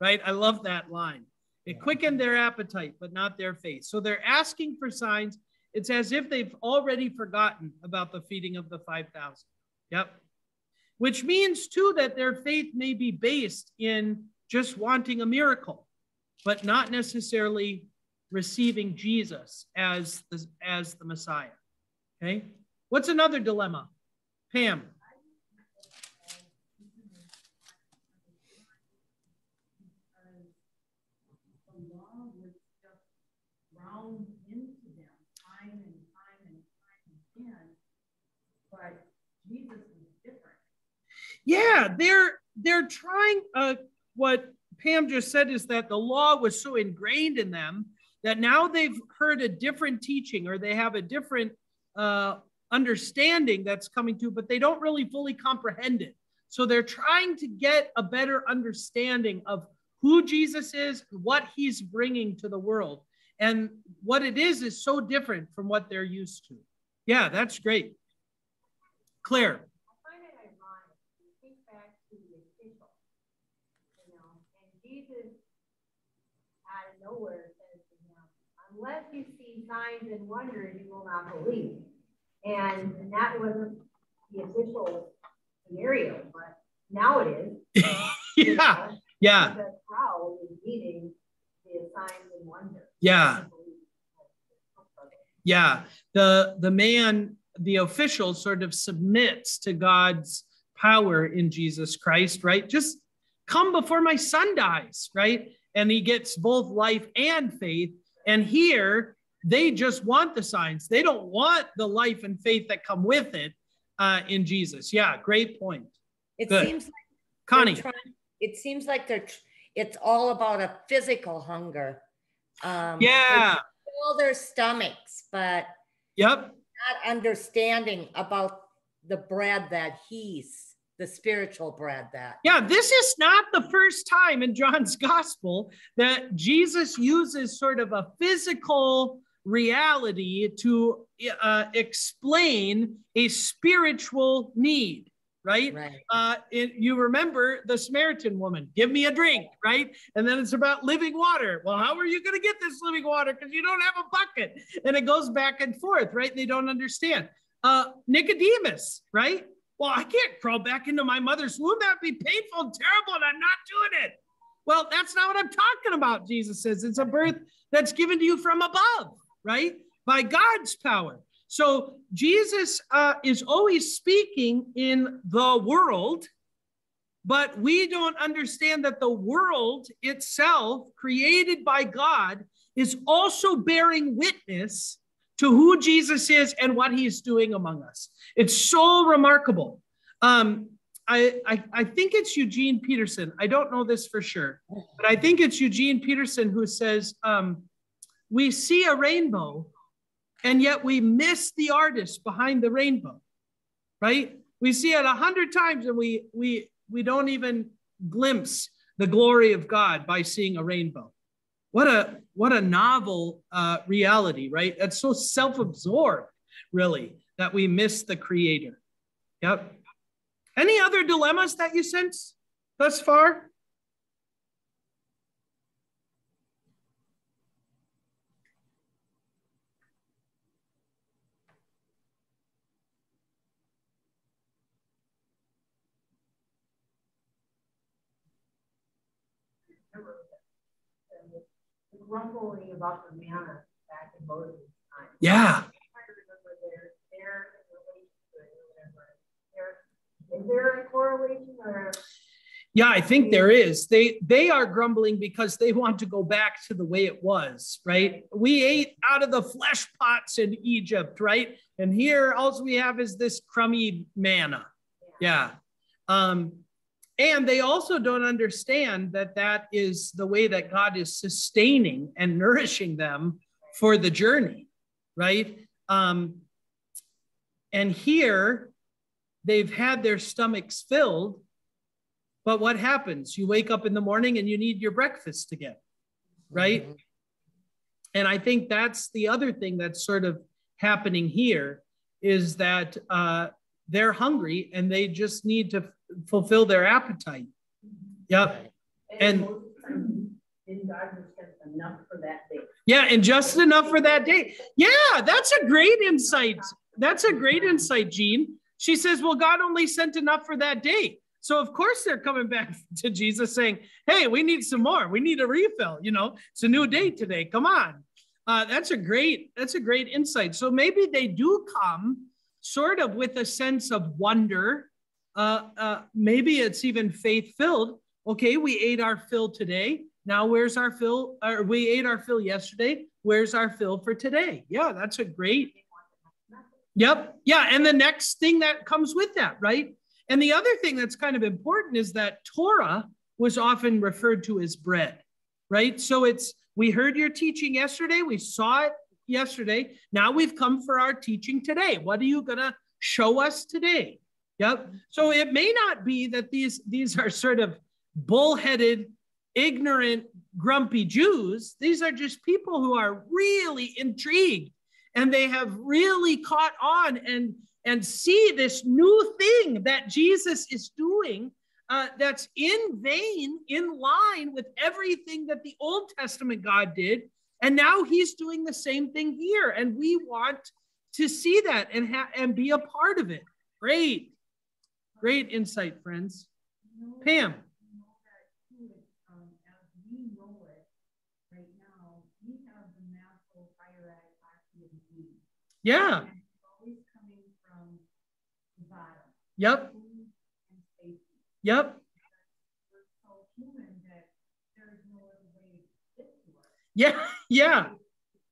right? I love that line. It quickened their appetite but not their faith. So they're asking for signs it's as if they've already forgotten about the feeding of the 5,000. Yep. Which means, too, that their faith may be based in just wanting a miracle, but not necessarily receiving Jesus as the, as the Messiah. Okay. What's another dilemma? Pam. the law was just ground into them time and time and time again. But Yeah, they're they're trying uh what Pam just said is that the law was so ingrained in them that now they've heard a different teaching or they have a different uh understanding that's coming to, but they don't really fully comprehend it. So they're trying to get a better understanding of who Jesus is, what he's bringing to the world. And what it is is so different from what they're used to. Yeah, that's great. Claire. I find it ironic, you think back to the official, you know, and Jesus out of nowhere says to him, unless you see signs and wonders, you will not believe. And, and that wasn't the official scenario, but now it is. you yeah, know, yeah, The crowd is needing the signs and wonders. Yeah. yeah. The the man, the official sort of submits to God's power in Jesus Christ, right? Just come before my son dies, right? And he gets both life and faith. And here they just want the signs. They don't want the life and faith that come with it uh, in Jesus. Yeah, great point. It Good. seems like Connie. trying- it seems like they're, it's all about a physical hunger. Um, Yeah. Fill their stomachs, but Yep. Not understanding about the bread that he's, the spiritual bread that. Yeah, this is not the first time in John's gospel that Jesus uses sort of a physical reality to uh, explain a spiritual need, right? Right. Uh, it, you remember the Samaritan woman, give me a drink, right? And then it's about living water. Well, how are you going to get this living water? Because you don't have a bucket. And it goes back and forth, right? They don't understand. Uh, Nicodemus, right? Well, I can't crawl back into my mother's womb. That'd be painful and terrible, and I'm not doing it. Well, that's not what I'm talking about, Jesus says. It's a birth that's given to you from above, right? By God's power. So Jesus uh, is always speaking in the world, but we don't understand that the world itself, created by God, is also bearing witness to who Jesus is and what he's doing among us. It's so remarkable. Um, I, I, I think it's Eugene Peterson. I don't know this for sure, but I think it's Eugene Peterson who says, um, We see a rainbow, and yet we miss the artist behind the rainbow, right? We see it a hundred times and we, we, we don't even glimpse the glory of God by seeing a rainbow. What a what a novel uh, reality, right? That's so self-absorbed, really, that we miss the Creator. Yep. Any other dilemmas that you sense thus far? The grumbling about the manna back in Moses' time. Yeah. I'm trying to remember their, their relation to it or whatever. There, is there a correlation or? Yeah, I think there is. They they are grumbling because they want to go back to the way it was, right? We ate out of the flesh pots in Egypt, right? And here all we have is this crummy manna. Yeah. Um, and they also don't understand that that is the way that God is sustaining and nourishing them for the journey, right? Um, and here they've had their stomachs filled, but what happens? You wake up in the morning and you need your breakfast again, right? Mhm. And I think that's the other thing that's sort of happening here is that uh, they're hungry and they just need to fulfill their appetite. Yep. And- Moses' time, Didn't God just have enough for that day? Yeah, and just enough for that day. Yeah, that's a great insight. That's a great insight, Jean. She says, Well, God only sent enough for that day. So, of course, they're coming back to Jesus saying, Hey, we need some more. We need a refill. You know, it's a new day today. Come on. Uh, that's a great, that's a great insight. So maybe they do come sort of with a sense of wonder. Uh, uh, maybe it's even faith filled. Okay, we ate our fill today. Now, where's our fill? Or we ate our fill yesterday. Where's our fill for today? Yeah, that's a great. Yep. Yeah. And the next thing that comes with that, right? And the other thing that's kind of important is that Torah was often referred to as bread, right? So it's, we heard your teaching yesterday, we saw it yesterday. Now we've come for our teaching today. What are you going to show us today? Yep. So it may not be that these these are sort of bullheaded, ignorant, grumpy Jews. These are just people who are really intrigued and they have really caught on and and see this new thing that Jesus is doing uh, that's in vein, in line with everything that the Old Testament God did. And now he's doing the same thing here. And we want to see that and, ha- and be a part of it. Great. Great insight, friends. Pam. Yeah. Yep. Yep. Yeah, yeah,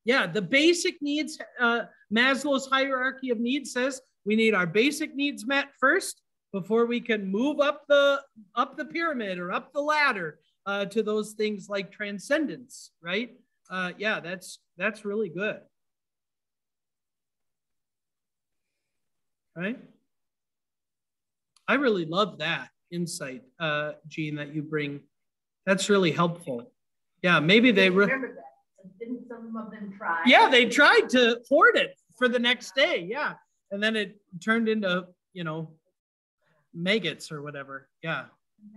yeah. The basic needs, uh, Maslow's hierarchy of needs says we need our basic needs met first before we can move up the up the pyramid or up the ladder uh, to those things like transcendence, right? Uh, yeah, that's that's really good. Right? I really love that insight, uh, Gene, that you bring. That's really helpful. Yeah, maybe they re- remember that. Didn't some of them try? Yeah, they tried to hoard it for the next day. Yeah, and then it turned into you know maggots or whatever. Yeah,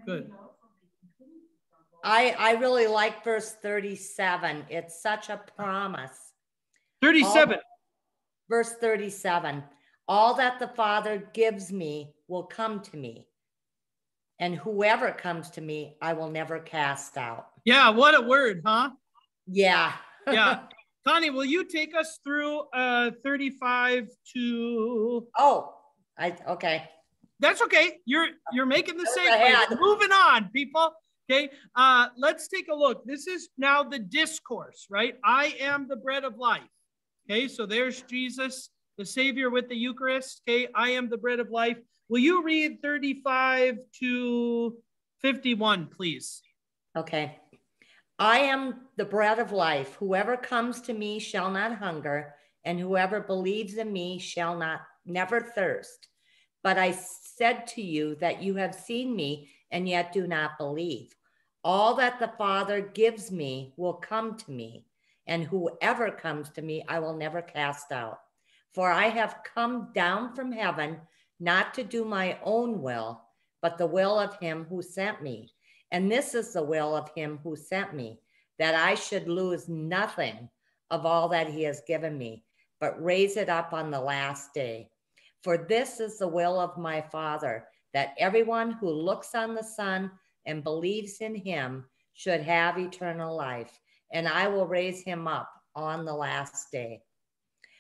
good. I I really like verse 37. It's such a promise. 37. All, verse 37. All that the Father gives me will come to me. And whoever comes to me, I will never cast out. Yeah, what a word, huh? Yeah. yeah. Connie, will you take us through uh 35 to Oh, I okay. That's okay. You're you're making the same. Moving on, people. Okay. Uh let's take a look. This is now the discourse, right? I am the bread of life. Okay, so there's Jesus, the Savior with the Eucharist. Okay, I am the bread of life. Will you read 35 to 51, please? Okay. I am the bread of life. Whoever comes to me shall not hunger, and whoever believes in me shall not never thirst. But I said to you that you have seen me and yet do not believe. All that the Father gives me will come to me, and whoever comes to me, I will never cast out. For I have come down from heaven not to do my own will, but the will of him who sent me. And this is the will of him who sent me, that I should lose nothing of all that he has given me, but raise it up on the last day. For this is the will of my Father, that everyone who looks on the Son and believes in him should have eternal life, and I will raise him up on the last day.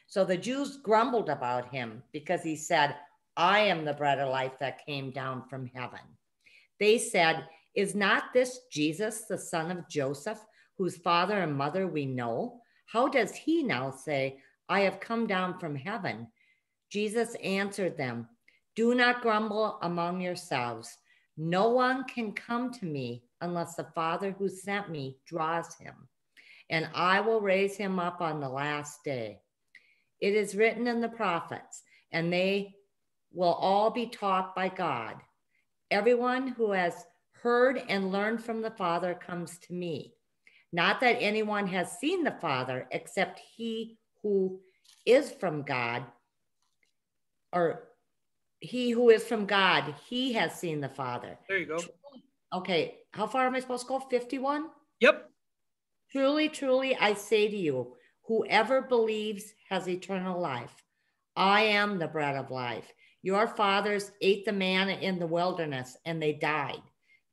So the Jews grumbled about him because he said, I am the bread of life that came down from heaven. They said, Is not this Jesus, the son of Joseph, whose father and mother we know? How does he now say, I have come down from heaven? Jesus answered them, Do not grumble among yourselves. No one can come to me unless the Father who sent me draws him, and I will raise him up on the last day. It is written in the prophets, and they will all be taught by God. Everyone who has heard and learned from the Father comes to me. Not that anyone has seen the Father except he who is from God, or he who is from God, he has seen the Father. There you go. Okay, how far am I supposed to go? 51? Yep. Truly, truly, I say to you, whoever believes has eternal life. I am the bread of life. Your fathers ate the manna in the wilderness and they died.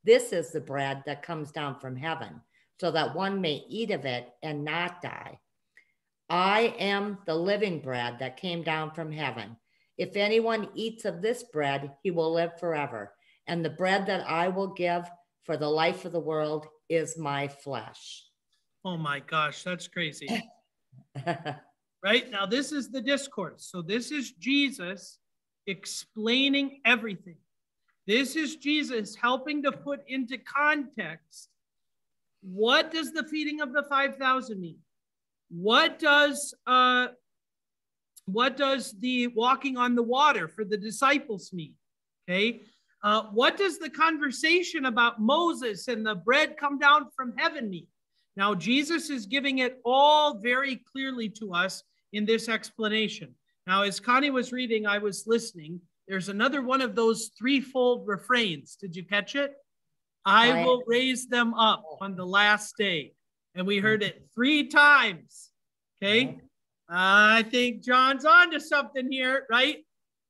This is the bread that comes down from heaven, so that one may eat of it and not die. I am the living bread that came down from heaven. If anyone eats of this bread, he will live forever. And the bread that I will give for the life of the world is my flesh. Oh my gosh, that's crazy. right now, this is the discourse. So, this is Jesus explaining everything. This is Jesus helping to put into context what does the feeding of the 5000 mean? What does uh what does the walking on the water for the disciples mean? Okay. Uh, what does the conversation about Moses and the bread come down from heaven mean? Now, Jesus is giving it all very clearly to us in this explanation. Now, as Connie was reading, I was listening. There's another one of those threefold refrains. Did you catch it? I will raise them up on the last day. And we heard it three times. Okay. I think John's on to something here, right?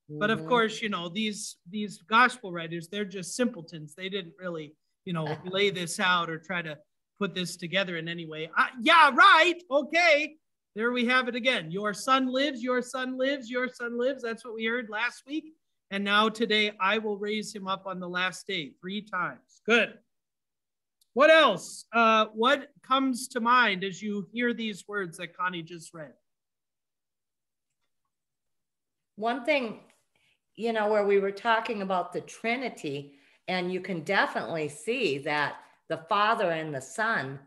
But of Mhm. course, you know, these these gospel writers, they're just simpletons. They didn't really, you know, lay this out or try to put this together in any way. Uh, yeah, right. Okay. There we have it again. Your son lives, your son lives, your son lives. That's what we heard last week. And now today, I will raise him up on the last day three times. Good. What else? Uh, what comes to mind as you hear these words that Connie just read? One thing, you know, where we were talking about the Trinity, and you can definitely see that the Father and the Son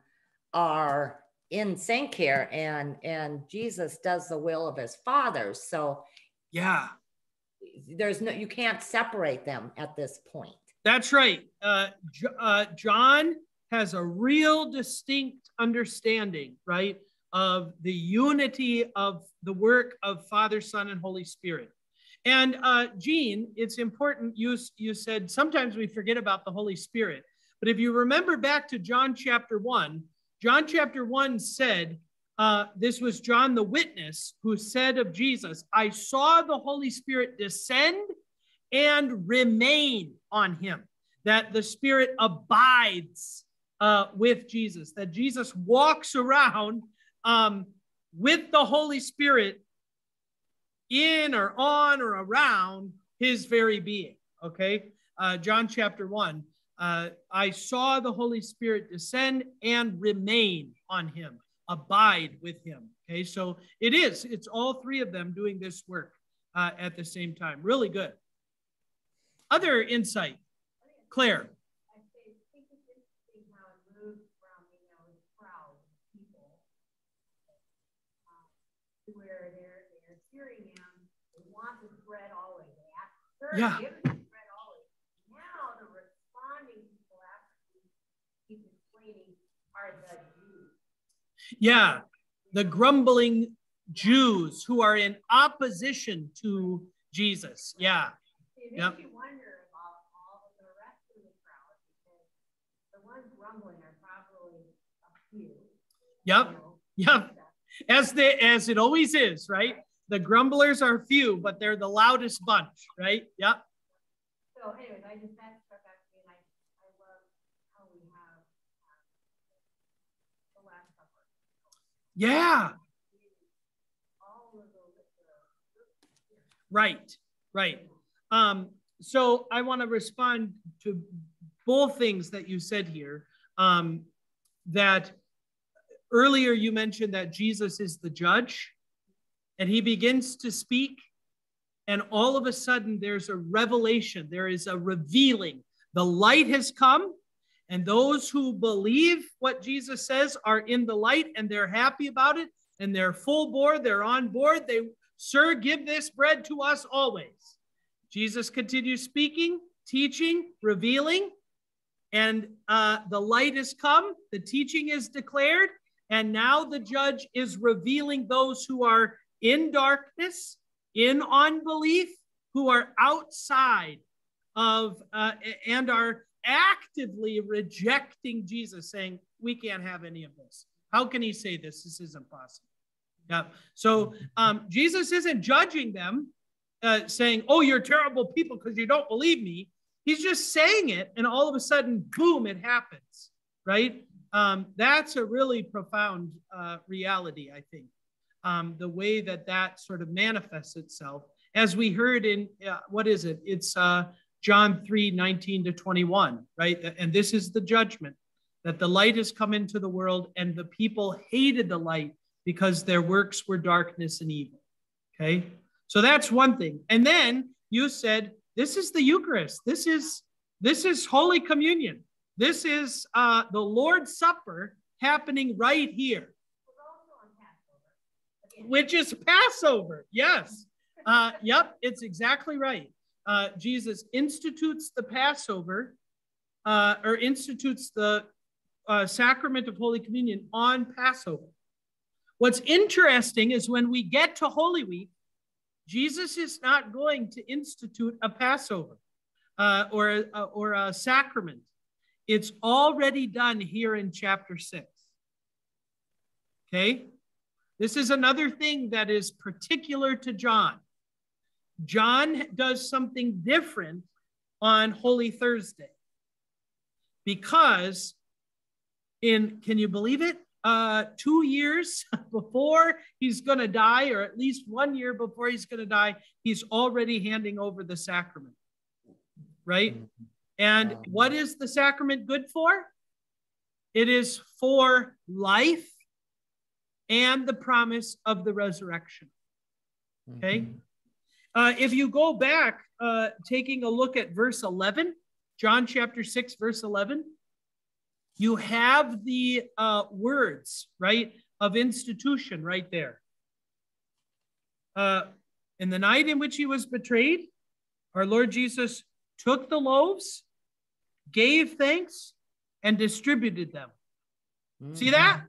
are in sync here, and and Jesus does the will of his Father. So Yeah. there's no, you can't separate them at this point. That's right. Uh, uh, John has a real distinct understanding, right, of the unity of the work of Father, Son, and Holy Spirit. And uh, Jean, it's important. You you said sometimes we forget about the Holy Spirit, but if you remember back to John chapter one, John chapter one said. Uh, this was John the witness who said of Jesus, I saw the Holy Spirit descend and remain on him, that the Spirit abides uh, with Jesus, that Jesus walks around um, with the Holy Spirit in or on or around his very being. Okay. Uh, John chapter 1. Uh, I saw the Holy Spirit descend and remain on him, abide with him. Okay. So it is, it's all three of them doing this work uh, at the same time. Really good. Other insight, Claire. I say, I think it's interesting how it moved from, you know, the crowd of people um, to where they're, they're hearing him, they want the bread always, they sir, Yeah. give us the bread. Now the responding people after he keeps explaining are the Jews. Yeah, the grumbling Jews who are in opposition to Jesus. Yeah, It Yep. you wonder about all of the rest of the crowd because the ones grumbling are probably a few. yep, you know, yep. As the as it always is, right? The grumblers are few, but they're the loudest bunch, right? Yep. So anyways, I just, that struck out to me and I, I love how we have um, the Last Supper. Yeah, All of those, right, right. Um, so I want to respond to both things that you said here. Um, that earlier you mentioned that Jesus is the judge, and he begins to speak, and all of a sudden there's a revelation, there is a revealing. The light has come, and those who believe what Jesus says are in the light and they're happy about it, and they're full board, they're on board. They, sir, give this bread to us always. Jesus continues speaking, teaching, revealing, and uh, the light has come, the teaching is declared, and now the judge is revealing those who are in darkness, in unbelief, who are outside of uh, and are actively rejecting Jesus, saying, We can't have any of this. How can he say this? This isn't possible. Yeah. So um, Jesus isn't judging them, uh, saying, Oh, you're terrible people because you don't believe me. He's just saying it, and all of a sudden, boom, it happens, right? Um, that's a really profound uh, reality, I think. Um, the way that that sort of manifests itself. as we heard in uh, what is it? It's uh, John 3 19 to 21, right? And this is the judgment that the light has come into the world, and the people hated the light because their works were darkness and evil. Okay. So that's one thing. And then you said, this is the Eucharist. This is this is Holy Communion. This is uh, the Lord's Supper happening right here, which is Passover. Yes. Uh, yep, it's exactly right. Uh, Jesus institutes the Passover uh, or institutes the uh, sacrament of Holy Communion on Passover. What's interesting is when we get to Holy Week, Jesus is not going to institute a Passover uh, or, or a sacrament. It's already done here in chapter six. Okay? This is another thing that is particular to John. John does something different on Holy Thursday because in, can you believe it? Uh, two years before he's going to die, or at least one year before he's going to die, he's already handing over the sacrament right? Mm-hmm. And um, what is the sacrament good for? It is for life and the promise of the resurrection. Okay. Mm-hmm. Uh, if you go back, uh, taking a look at verse 11, John chapter 6, verse 11, you have the uh, words, right, of institution right there. Uh, in the night in which he was betrayed, our Lord Jesus took the loaves, gave thanks, and distributed them. Mm-hmm. See that?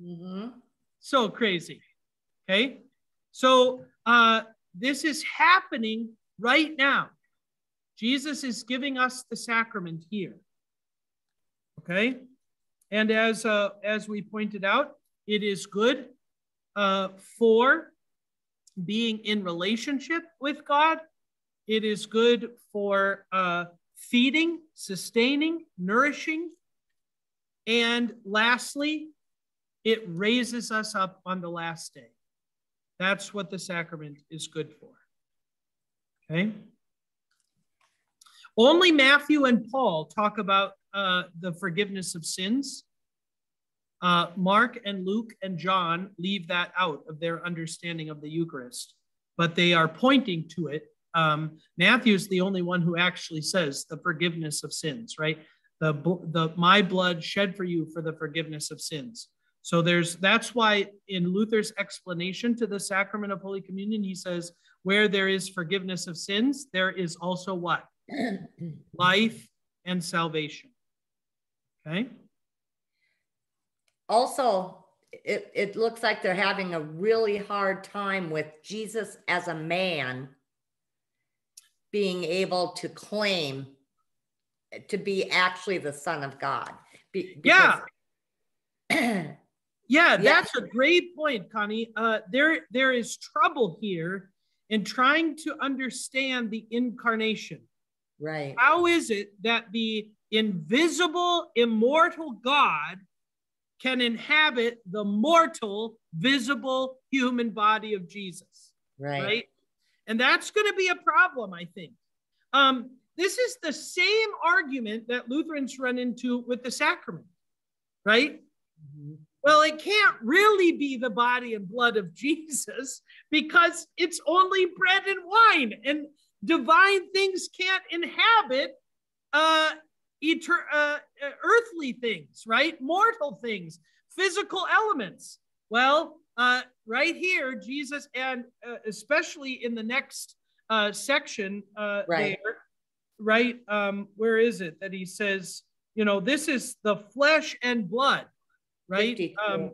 Mm-hmm. So crazy. Okay. So uh, this is happening right now. Jesus is giving us the sacrament here. Okay. And as uh, as we pointed out, it is good uh, for being in relationship with God it is good for uh, feeding, sustaining, nourishing. And lastly, it raises us up on the last day. That's what the sacrament is good for. Okay? Only Matthew and Paul talk about uh, the forgiveness of sins. Uh, Mark and Luke and John leave that out of their understanding of the Eucharist, but they are pointing to it um, Matthew's the only one who actually says the forgiveness of sins, right? The, the my blood shed for you for the forgiveness of sins. So there's that's why in Luther's explanation to the sacrament of Holy Communion, he says, where there is forgiveness of sins, there is also what? Life and salvation. Okay. Also, it, it looks like they're having a really hard time with Jesus as a man being able to claim to be actually the son of God. Be, yeah. yeah, yeah, that's a great point, Connie. Uh, there, there is trouble here in trying to understand the incarnation. Right. How is it that the invisible, immortal God can inhabit the mortal, visible human body of Jesus? Right. Right. And that's going to be a problem, I think. Um, this is the same argument that Lutherans run into with the sacrament, right? Mm-hmm. Well, it can't really be the body and blood of Jesus because it's only bread and wine, and divine things can't inhabit uh, eter- uh, uh earthly things, right? Mortal things, physical elements. Well, uh, right here, Jesus, and uh, especially in the next uh, section uh, right. there, right? Um, where is it that he says, you know, this is the flesh and blood, right? Um,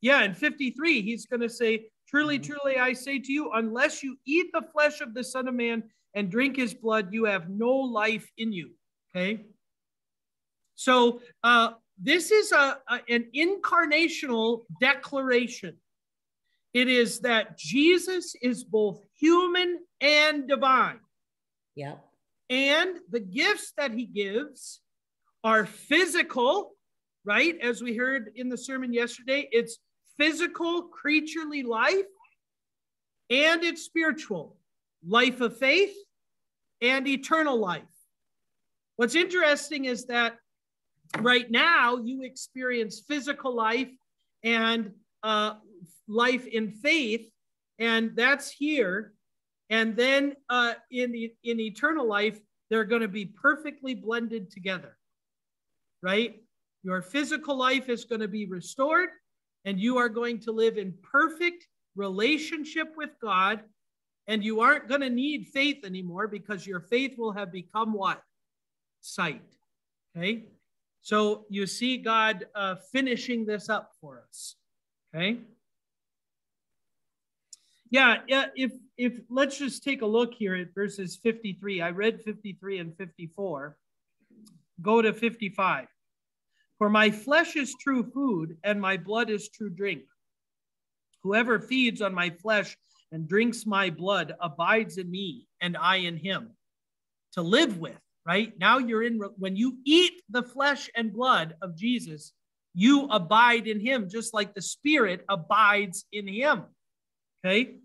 yeah, in 53, he's going to say, Truly, mm-hmm. truly, I say to you, unless you eat the flesh of the Son of Man and drink his blood, you have no life in you. Okay. So uh, this is a, a, an incarnational declaration. It is that Jesus is both human and divine. Yeah. And the gifts that he gives are physical, right? As we heard in the sermon yesterday, it's physical, creaturely life, and it's spiritual, life of faith and eternal life. What's interesting is that right now you experience physical life and uh, life in faith, and that's here. And then uh, in the, in eternal life, they're going to be perfectly blended together, right? Your physical life is going to be restored, and you are going to live in perfect relationship with God. And you aren't going to need faith anymore because your faith will have become what? Sight. Okay. So you see God uh, finishing this up for us. Okay. Yeah, yeah. If if let's just take a look here at verses 53. I read 53 and 54. Go to 55. For my flesh is true food, and my blood is true drink. Whoever feeds on my flesh and drinks my blood abides in me, and I in him. To live with, right? Now you're in, when you eat the flesh and blood of Jesus, you abide in him, just like the Spirit abides in him. Okay?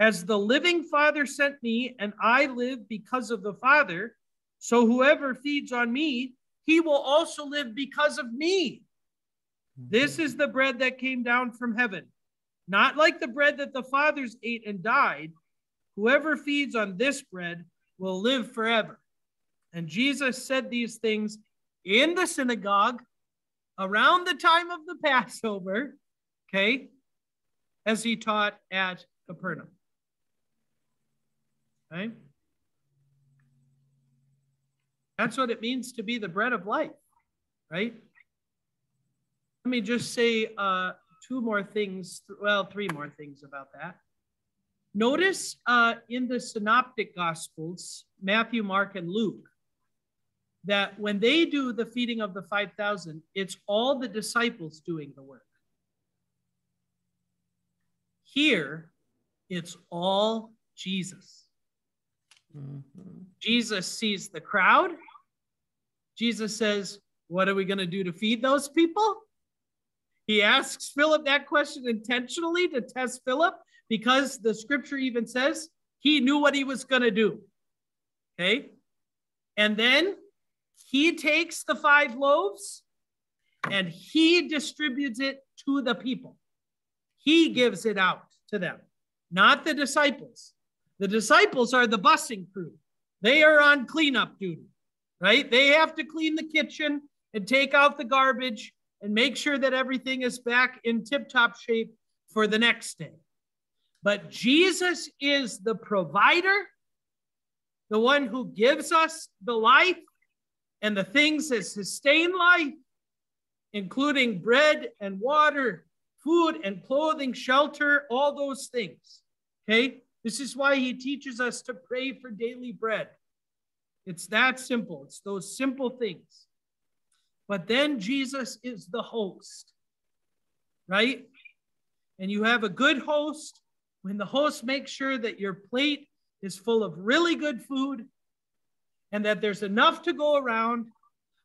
As the living Father sent me, and I live because of the Father, so whoever feeds on me, he will also live because of me. Mm-hmm. This is the bread that came down from heaven, not like the bread that the fathers ate and died. Whoever feeds on this bread will live forever. And Jesus said these things in the synagogue around the time of the Passover, okay, as he taught at Capernaum. Okay? That's what it means to be the bread of life, right? Let me just say uh, two more things, well, three more things about that. Notice uh, in the synoptic gospels, Matthew, Mark, and Luke, that when they do the feeding of the 5,000, it's all the disciples doing the work. Here, it's all Jesus. Mm-hmm. Jesus sees the crowd. Jesus says, What are we going to do to feed those people? He asks Philip that question intentionally to test Philip because the scripture even says he knew what he was going to do. Okay. And then he takes the five loaves and he distributes it to the people. He gives it out to them, not the disciples. The disciples are the busing crew. They are on cleanup duty, right? They have to clean the kitchen and take out the garbage and make sure that everything is back in tip top shape for the next day. But Jesus is the provider, the one who gives us the life and the things that sustain life, including bread and water, food and clothing, shelter, all those things. Okay. This is why he teaches us to pray for daily bread. It's that simple. It's those simple things. But then Jesus is the host, right? And you have a good host when the host makes sure that your plate is full of really good food and that there's enough to go around,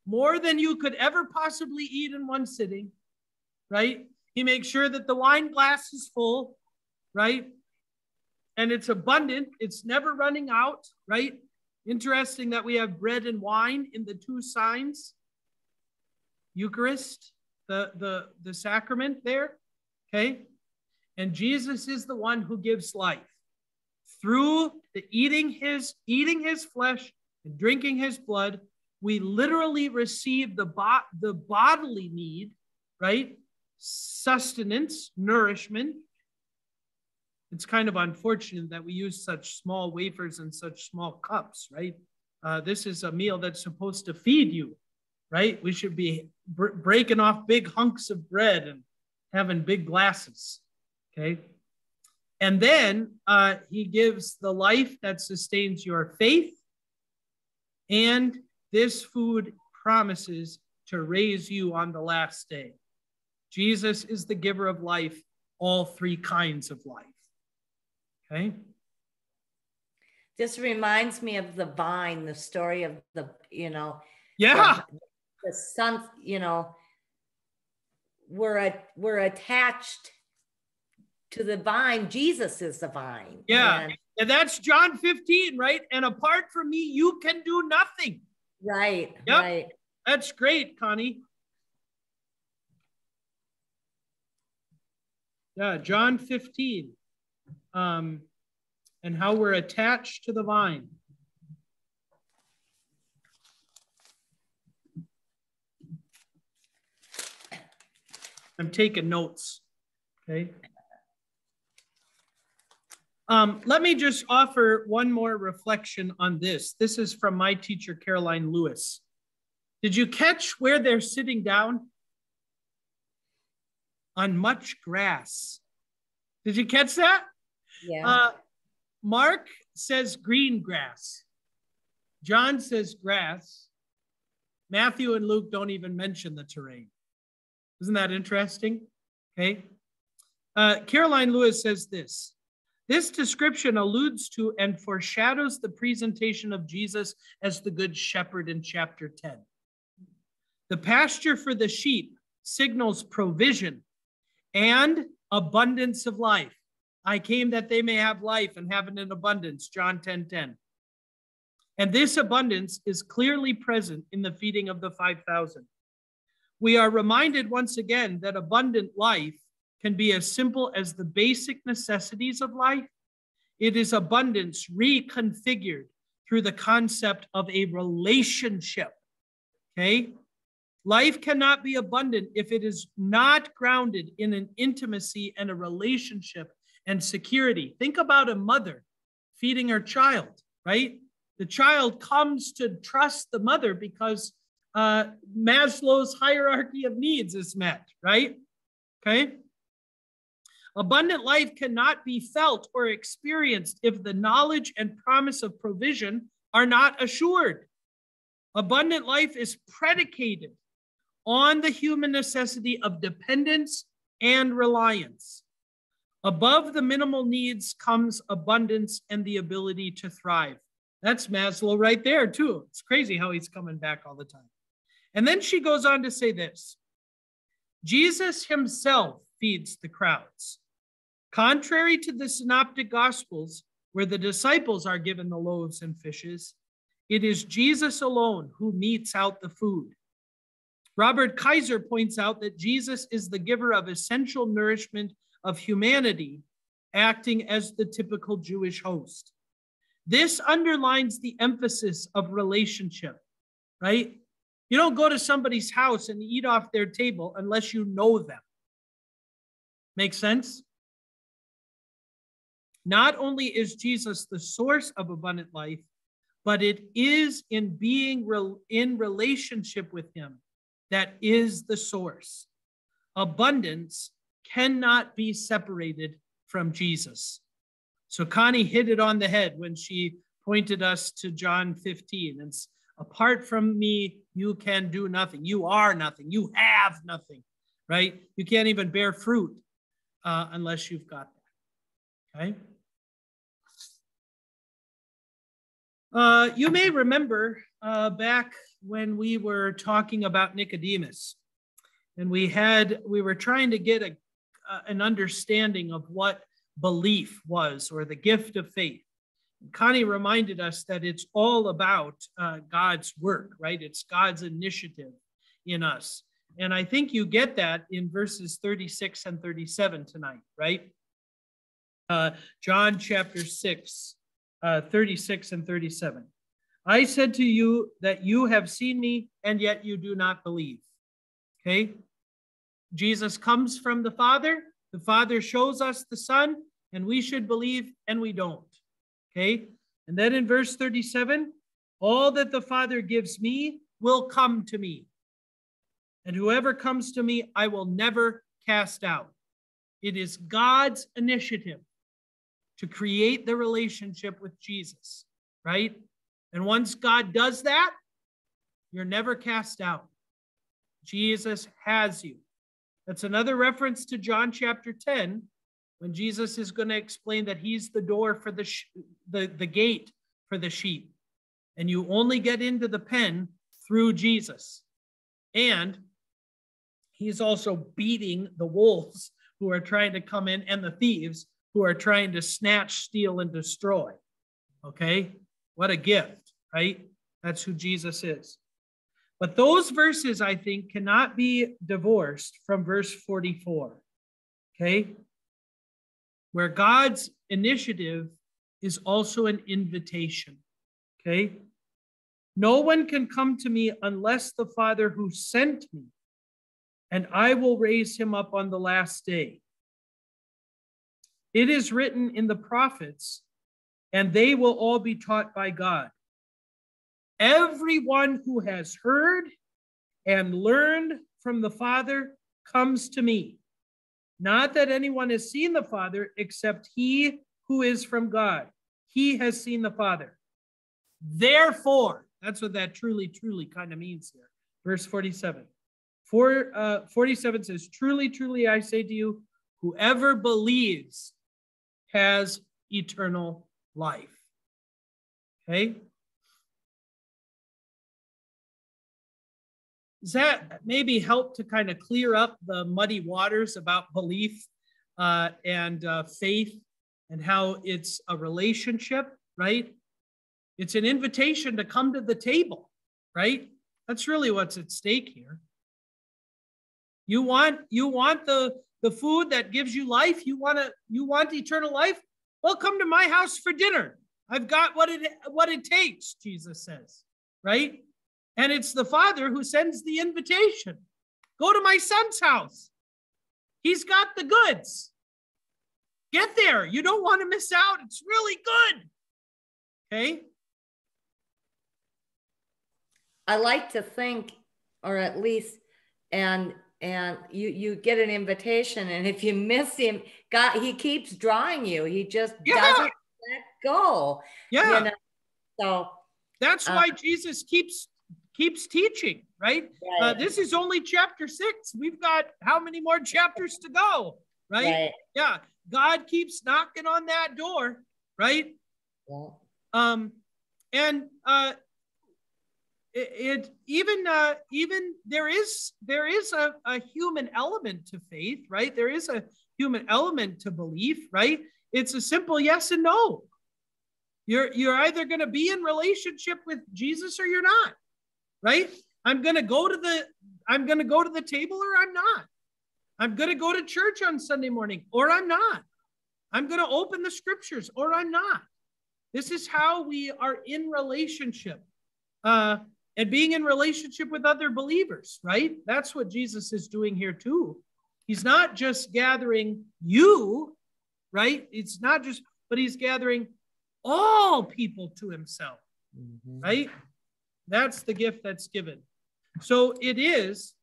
more than you could ever possibly eat in one sitting, right? He makes sure that the wine glass is full, right? and it's abundant. It's never running out, right? Interesting that we have bread and wine in the two signs. Eucharist, the, the, the sacrament there, okay? And Jesus is the one who gives life. Through the eating his eating his flesh and drinking his blood, we literally receive the, bo- the bodily need, right? Sustenance, nourishment, it's kind of unfortunate that we use such small wafers and such small cups, right? Uh, this is a meal that's supposed to feed you, right? We should be br- breaking off big hunks of bread and having big glasses, okay? And then uh, he gives the life that sustains your faith. And this food promises to raise you on the last day. Jesus is the giver of life, all three kinds of life. Okay. This reminds me of the vine, the story of the, you know, yeah, the, the son, you know, we're a, we're attached to the vine. Jesus is the vine. Yeah. And And that's John 15, right? And apart from me, you can do nothing. Right. Yep. Right. That's great, Connie. Yeah, John 15. Um, and how we're attached to the vine. I'm taking notes. Okay. Um, let me just offer one more reflection on this. This is from my teacher, Karoline Lewis. Did you catch where they're sitting down? On much grass. Did you catch that? Yeah. Uh, Mark says green grass. John says grass. Matthew and Luke don't even mention the terrain. Isn't that interesting? Okay. Uh, Karoline Lewis says this this description alludes to and foreshadows the presentation of Jesus as the Good Shepherd in chapter 10. The pasture for the sheep signals provision and abundance of life. I came that they may have life and have it in abundance, John 10 10. And this abundance is clearly present in the feeding of the 5,000. We are reminded once again that abundant life can be as simple as the basic necessities of life. It is abundance reconfigured through the concept of a relationship. Okay? Life cannot be abundant if it is not grounded in an intimacy and a relationship and security. Think about a mother feeding her child, right? The child comes to trust the mother because uh, Maslow's hierarchy of needs is met, right? Okay. Abundant life cannot be felt or experienced if the knowledge and promise of provision are not assured. Abundant life is predicated on the human necessity of dependence and reliance. Above the minimal needs comes abundance and the ability to thrive. That's Maslow right there, too. It's crazy how he's coming back all the time. And then she goes on to say this Jesus himself feeds the crowds. Contrary to the synoptic gospels, where the disciples are given the loaves and fishes, it is Jesus alone who metes out the food. Robert Kysar points out that Jesus is the giver of essential nourishment of humanity, acting as the typical Jewish host. This underlines the emphasis of relationship, right? You don't go to somebody's house and eat off their table unless you know them. Make sense? Not only is Jesus the source of abundant life, but it is in being re- in relationship with him that is the source. Abundance cannot be separated from Jesus. So Connie hit it on the head when she pointed us to John 15 and apart from me, you can do nothing. You are nothing. You have nothing, right? You can't even bear fruit uh, unless you've got that. Okay. Uh, you may remember uh, back when we were talking about Nicodemus, and we had we were trying to get a, uh, an understanding of what belief was or the gift of faith. Connie reminded us that it's all about uh, God's work, right? It's God's initiative in us. And I think you get that in verses 36 and 37 tonight, right? Uh, John chapter 6, uh, 36 and 37. I said to you that you have seen me, and yet you do not believe. Okay? Jesus comes from the Father. The Father shows us the Son, and we should believe, and we don't. Okay? And then in verse 37, all that the Father gives me will come to me. And whoever comes to me, I will never cast out. It is God's initiative to create the relationship with Jesus, right? And once God does that, you're never cast out. Jesus has you. That's another reference to John chapter 10 when Jesus is going to explain that he's the door for the, the, the gate for the sheep. And you only get into the pen through Jesus. And he's also beating the wolves who are trying to come in and the thieves who are trying to snatch, steal, and destroy. Okay? What a gift, right? That's who Jesus is. But those verses, I think, cannot be divorced from verse 44. Okay? Where God's initiative is also an invitation. Okay? No one can come to me unless the Father who sent me, and I will raise him up on the last day. It is written in the prophets, and they will all be taught by God. Everyone who has heard and learned from the Father comes to me. Not that anyone has seen the Father except he who is from God. He has seen the Father. Therefore, that's what that truly, truly kind of means here. Verse 47. Four, uh, 47 says, Truly, truly, I say to you, whoever believes has eternal life. Okay? Does that maybe help to kind of clear up the muddy waters about belief uh, and uh, faith and how it's a relationship, right? It's an invitation to come to the table, right? That's really what's at stake here. You want you want the the food that gives you life. You want to you want eternal life. Well, come to my house for dinner. I've got what it what it takes. Jesus says, right? And it's the Father who sends the invitation. Go to my son's house. He's got the goods. Get there. You don't want to miss out. It's really good. Okay. I like to think, or at least, and and you you get an invitation, and if you miss him, God, he keeps drawing you. He just yeah. doesn't let go. Yeah. You know? So that's uh, why Jesus keeps keeps teaching, right? right. Uh, this is only chapter six. We've got how many more chapters to go, right? right. Yeah. God keeps knocking on that door, right? Yeah. Um, and uh, it, it even uh, even there is there is a, a human element to faith, right? There is a human element to belief, right? It's a simple yes and no. You're you're either going to be in relationship with Jesus or you're not, right? I'm going to go to the I'm going to go to the table or I'm not. I'm going to go to church on Sunday morning or I'm not. I'm going to open the scriptures or I'm not. This is how we are in relationship. Uh, and being in relationship with other believers, right? That's what Jesus is doing here too. He's not just gathering you, right? It's not just, but he's gathering all people to himself, mm-hmm. right? That's the gift that's given. So it is,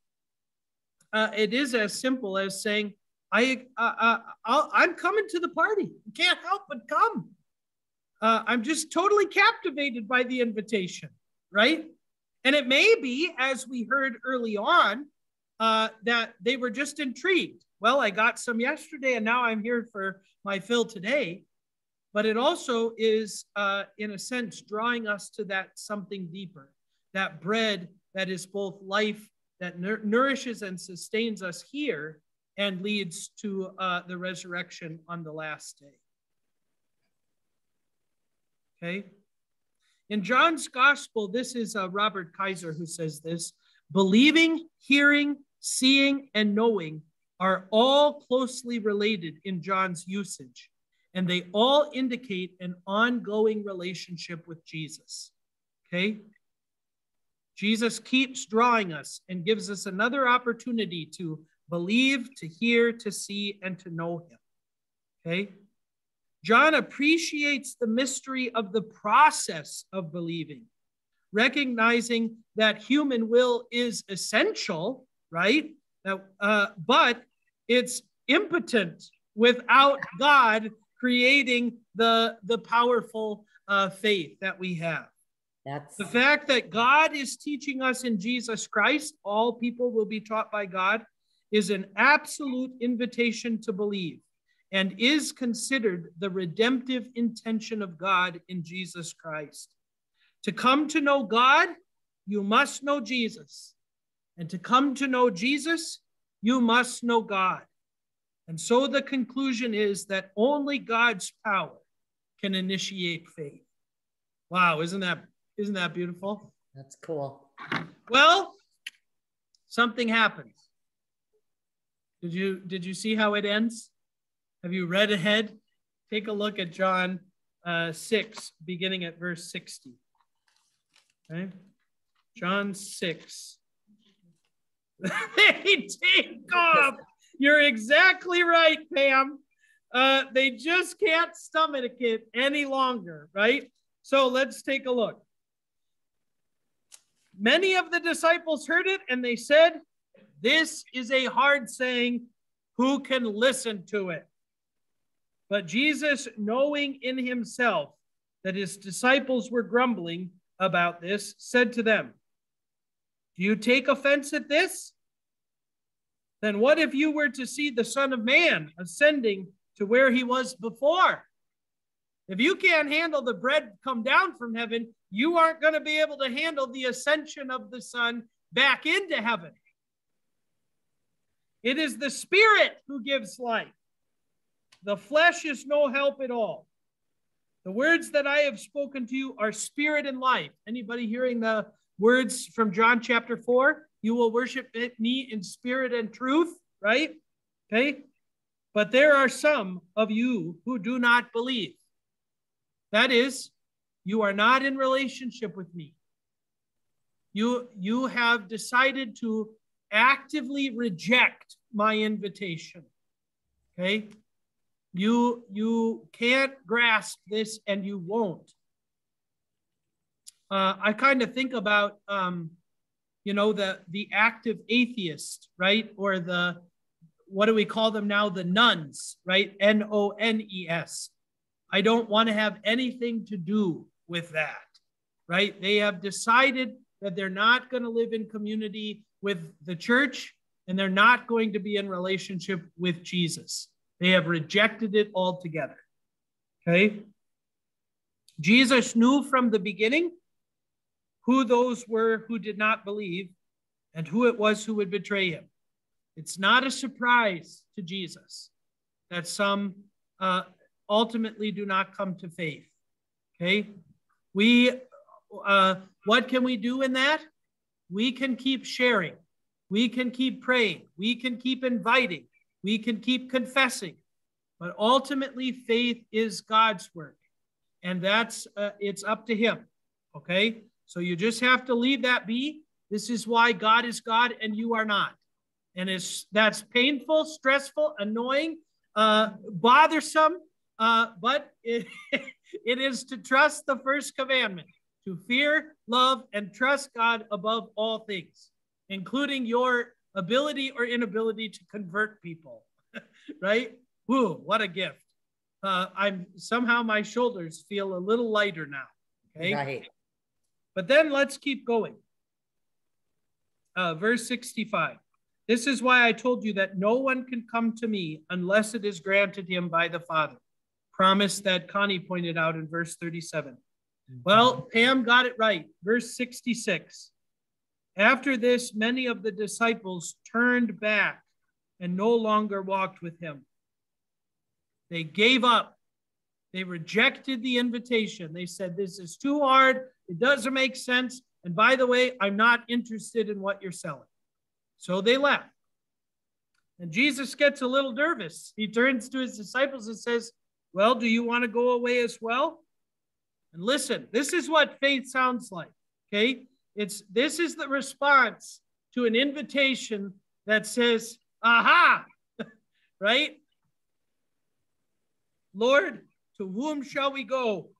uh, it is as simple as saying, I, uh, uh, I'm coming to the party. Can't help but come. Uh, I'm just totally captivated by the invitation, right? And it may be, as we heard early on, uh, that they were just intrigued. Well, I got some yesterday and now I'm here for my fill today. But it also is, uh, in a sense, drawing us to that something deeper, that bread that is both life that nourishes and sustains us here and leads to uh, the resurrection on the last day. Okay. In John's gospel, this is uh, Robert Kysar who says this believing, hearing, seeing, and knowing are all closely related in John's usage, and they all indicate an ongoing relationship with Jesus. Okay? Jesus keeps drawing us and gives us another opportunity to believe, to hear, to see, and to know him. Okay? John appreciates the mystery of the process of believing, recognizing that human will is essential, right? Uh, but it's impotent without God creating the, the powerful uh, faith that we have. That's the fact that God is teaching us in Jesus Christ, all people will be taught by God, is an absolute invitation to believe and is considered the redemptive intention of God in Jesus Christ. To come to know God, you must know Jesus. And to come to know Jesus, you must know God. And so the conclusion is that only God's power can initiate faith. Wow, isn't that isn't that beautiful? That's cool. Well, something happens. Did you did you see how it ends? Have you read ahead? Take a look at John uh, 6, beginning at verse 60. Okay? John 6. they take off. You're exactly right, Pam. Uh, they just can't stomach it any longer, right? So let's take a look. Many of the disciples heard it and they said, This is a hard saying. Who can listen to it? But Jesus, knowing in himself that his disciples were grumbling about this, said to them, Do you take offense at this? Then what if you were to see the Son of Man ascending to where he was before? If you can't handle the bread come down from heaven, you aren't going to be able to handle the ascension of the Son back into heaven. It is the Spirit who gives life. The flesh is no help at all. The words that I have spoken to you are spirit and life. Anybody hearing the words from John chapter 4? You will worship me in spirit and truth, right? Okay. But there are some of you who do not believe. That is, you are not in relationship with me. You, you have decided to actively reject my invitation. Okay? You you can't grasp this and you won't. Uh, I kind of think about um, you know the the active atheist, right? Or the what do we call them now? The nones, right? N O N E S. I don't want to have anything to do with that, right? They have decided that they're not going to live in community with the church and they're not going to be in relationship with Jesus. They have rejected it altogether. Okay? Jesus knew from the beginning who those were who did not believe and who it was who would betray him. It's not a surprise to Jesus that some uh, ultimately do not come to faith. Okay? We, uh, what can we do in that? We can keep sharing. We can keep praying. We can keep inviting. We can keep confessing, but ultimately, faith is God's work, and that's uh, it's up to Him. Okay, so you just have to leave that be. This is why God is God and you are not, and it's that's painful, stressful, annoying, uh, bothersome, uh, but it, it is to trust the first commandment to fear, love, and trust God above all things, including your ability or inability to convert people, right? Woo, what a gift. Uh, I'm somehow my shoulders feel a little lighter now. Okay. Right. But then let's keep going. Uh, verse 65. This is why I told you that no one can come to me unless it is granted him by the Father. Promise that Connie pointed out in verse 37. Mm-hmm. Well, Pam got it right. Verse 66. After this, many of the disciples turned back and no longer walked with him. They gave up. They rejected the invitation. They said, This is too hard. It doesn't make sense. And by the way, I'm not interested in what you're selling. So they left. And Jesus gets a little nervous. He turns to his disciples and says, Well, do you want to go away as well? And listen, this is what faith sounds like. Okay. It's this is the response to an invitation that says, Aha, right? Lord, to whom shall we go?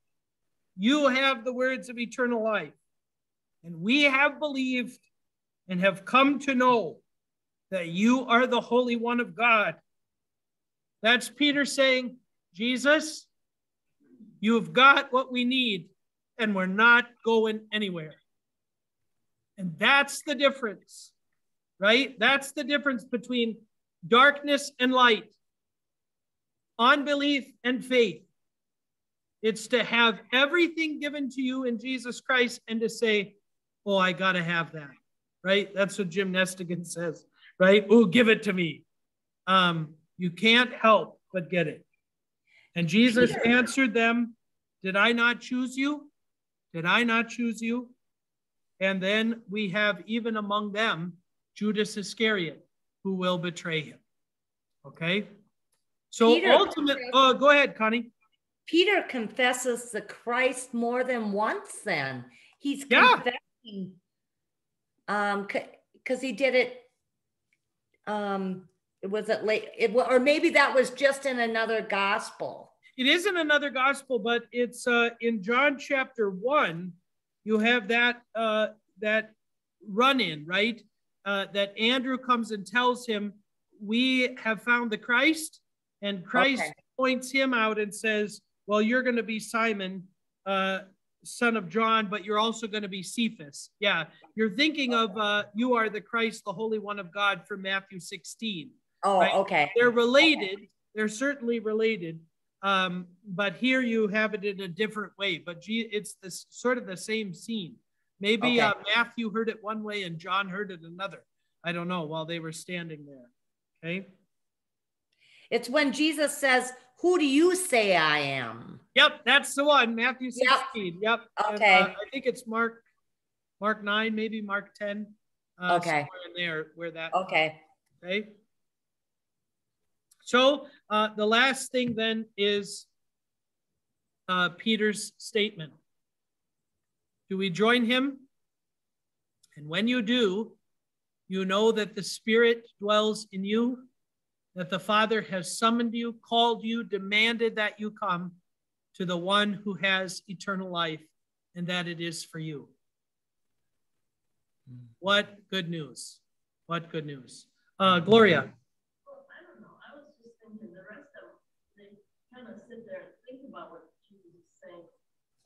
You have the words of eternal life. And we have believed and have come to know that you are the Holy One of God. That's Peter saying, Jesus, you've got what we need, and we're not going anywhere. And that's the difference, right? That's the difference between darkness and light unbelief, and faith. It's to have everything given to you in Jesus Christ and to say, Oh, I got to have that, right? That's what Jim Nestingen says, right? Oh, give it to me. Um, You can't help but get it. And Jesus Peter. answered them, Did I not choose you? Did I not choose you? And then we have even among them Judas Iscariot, who will betray him. Okay? So Peter ultimately, oh, go ahead, Connie. Peter confesses the Christ more than once then. He's Yeah. confessing um because he did it um was it late it or maybe that was just in another gospel. It isn't another gospel, but it's uh, in John chapter one. You have that uh, that run in, right? Uh, that Andrew comes and tells him, "We have found the Christ," and Christ Okay. points him out and says, "Well, you're going to be Simon, uh, son of John, but you're also going to be Cephas." Yeah, you're thinking of uh, "You are the Christ, the Holy One of God" from Matthew 16 Oh, Right. okay. they're related. They're certainly related. Um, but here you have it in a different way. But gee, it's this sort of the same scene. Maybe Okay. uh, Matthew heard it one way and John heard it another. I don't know while they were standing there. Okay. It's when Jesus says, "Who do you say I am?" Yep, that's the one. Matthew 16. Yep. And, Okay. uh, I think it's Mark, Mark 9, maybe Mark 10. Uh, Okay. Somewhere in there where that. Okay. Okay. So uh, the last thing then is uh, Peter's statement. Do we join him? And when you do, you know that the Spirit dwells in you, that the Father has summoned you, called you, demanded that you come to the one who has eternal life, and that it is for you. What good news! What good news. Uh, Gloria. Well, I don't know, I was just thinking the rest of them, they kind of sit there and think about what Jesus is saying.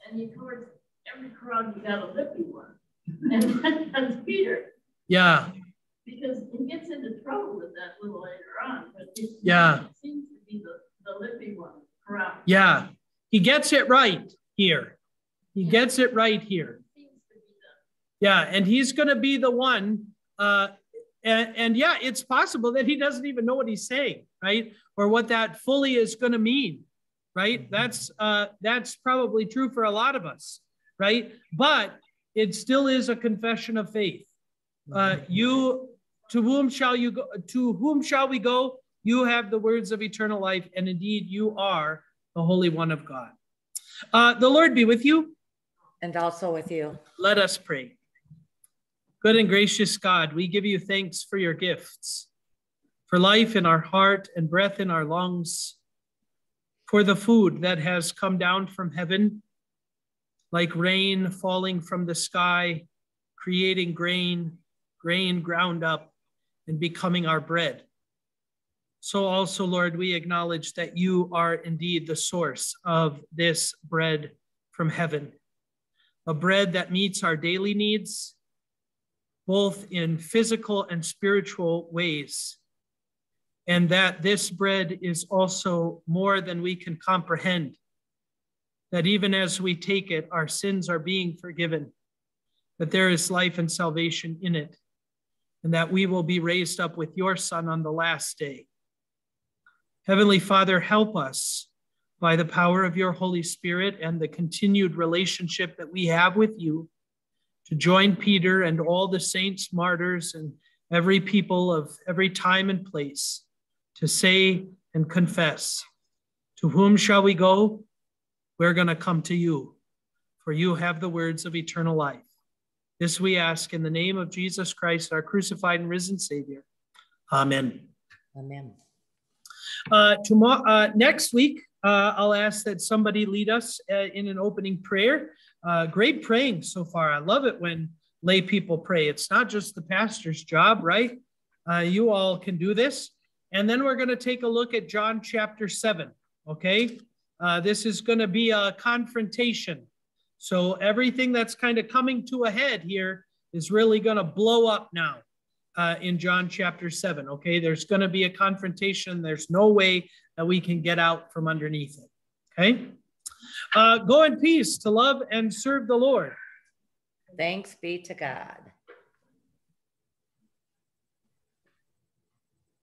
And you towards every crowd, you got a lippy one. And that's Peter, Yeah, because he gets into trouble with that little later on, but it Yeah. it seems to be the, the lippy one, crowd. yeah. He gets it right here. He gets it right here. Seems to be the Yeah, and he's going to be the one. Uh, and, and yeah, it's possible that he doesn't even know what he's saying, right? Or what that fully is going to mean, right? That's uh, that's probably true for a lot of us, right? But it still is a confession of faith. Uh, you to whom shall you go? To whom shall we go? You have the words of eternal life, and indeed you are the Holy One of God. Uh, the Lord be with you. And also with you. Let us pray. Good and gracious God, we give you thanks for your gifts, for life in our heart and breath in our lungs, for the food that has come down from heaven, like rain falling from the sky, creating grain, grain ground up and becoming our bread. So also, Lord, we acknowledge that you are indeed the source of this bread from heaven a bread that meets our daily needs, both in physical and spiritual ways. And that this bread is also more than we can comprehend. That even as we take it, our sins are being forgiven, that there is life and salvation in it, and that we will be raised up with your Son on the last day. Heavenly Father, help us by the power of your Holy Spirit and the continued relationship that we have with you to join Peter and all the saints, martyrs, and every people of every time and place to say and confess, To whom shall we go? We're going to come to you, for you have the words of eternal life. This we ask in the name of Jesus Christ, our crucified and risen Savior. Amen. Amen. Uh, tomorrow, uh, next week, uh, I'll ask that somebody lead us uh, in an opening prayer. Uh, great praying so far. I love it when lay people pray. It's not just the pastor's job, right? Uh, you all can do this. And then we're going to take a look at John chapter 7. Okay. Uh, this is going to be a confrontation. So everything that's kind of coming to a head here is really going to blow up now uh, in John chapter 7. Okay. There's going to be a confrontation. There's no way that we can get out from underneath it. Okay. Uh, go in peace to love and serve the Lord. Thanks be to God.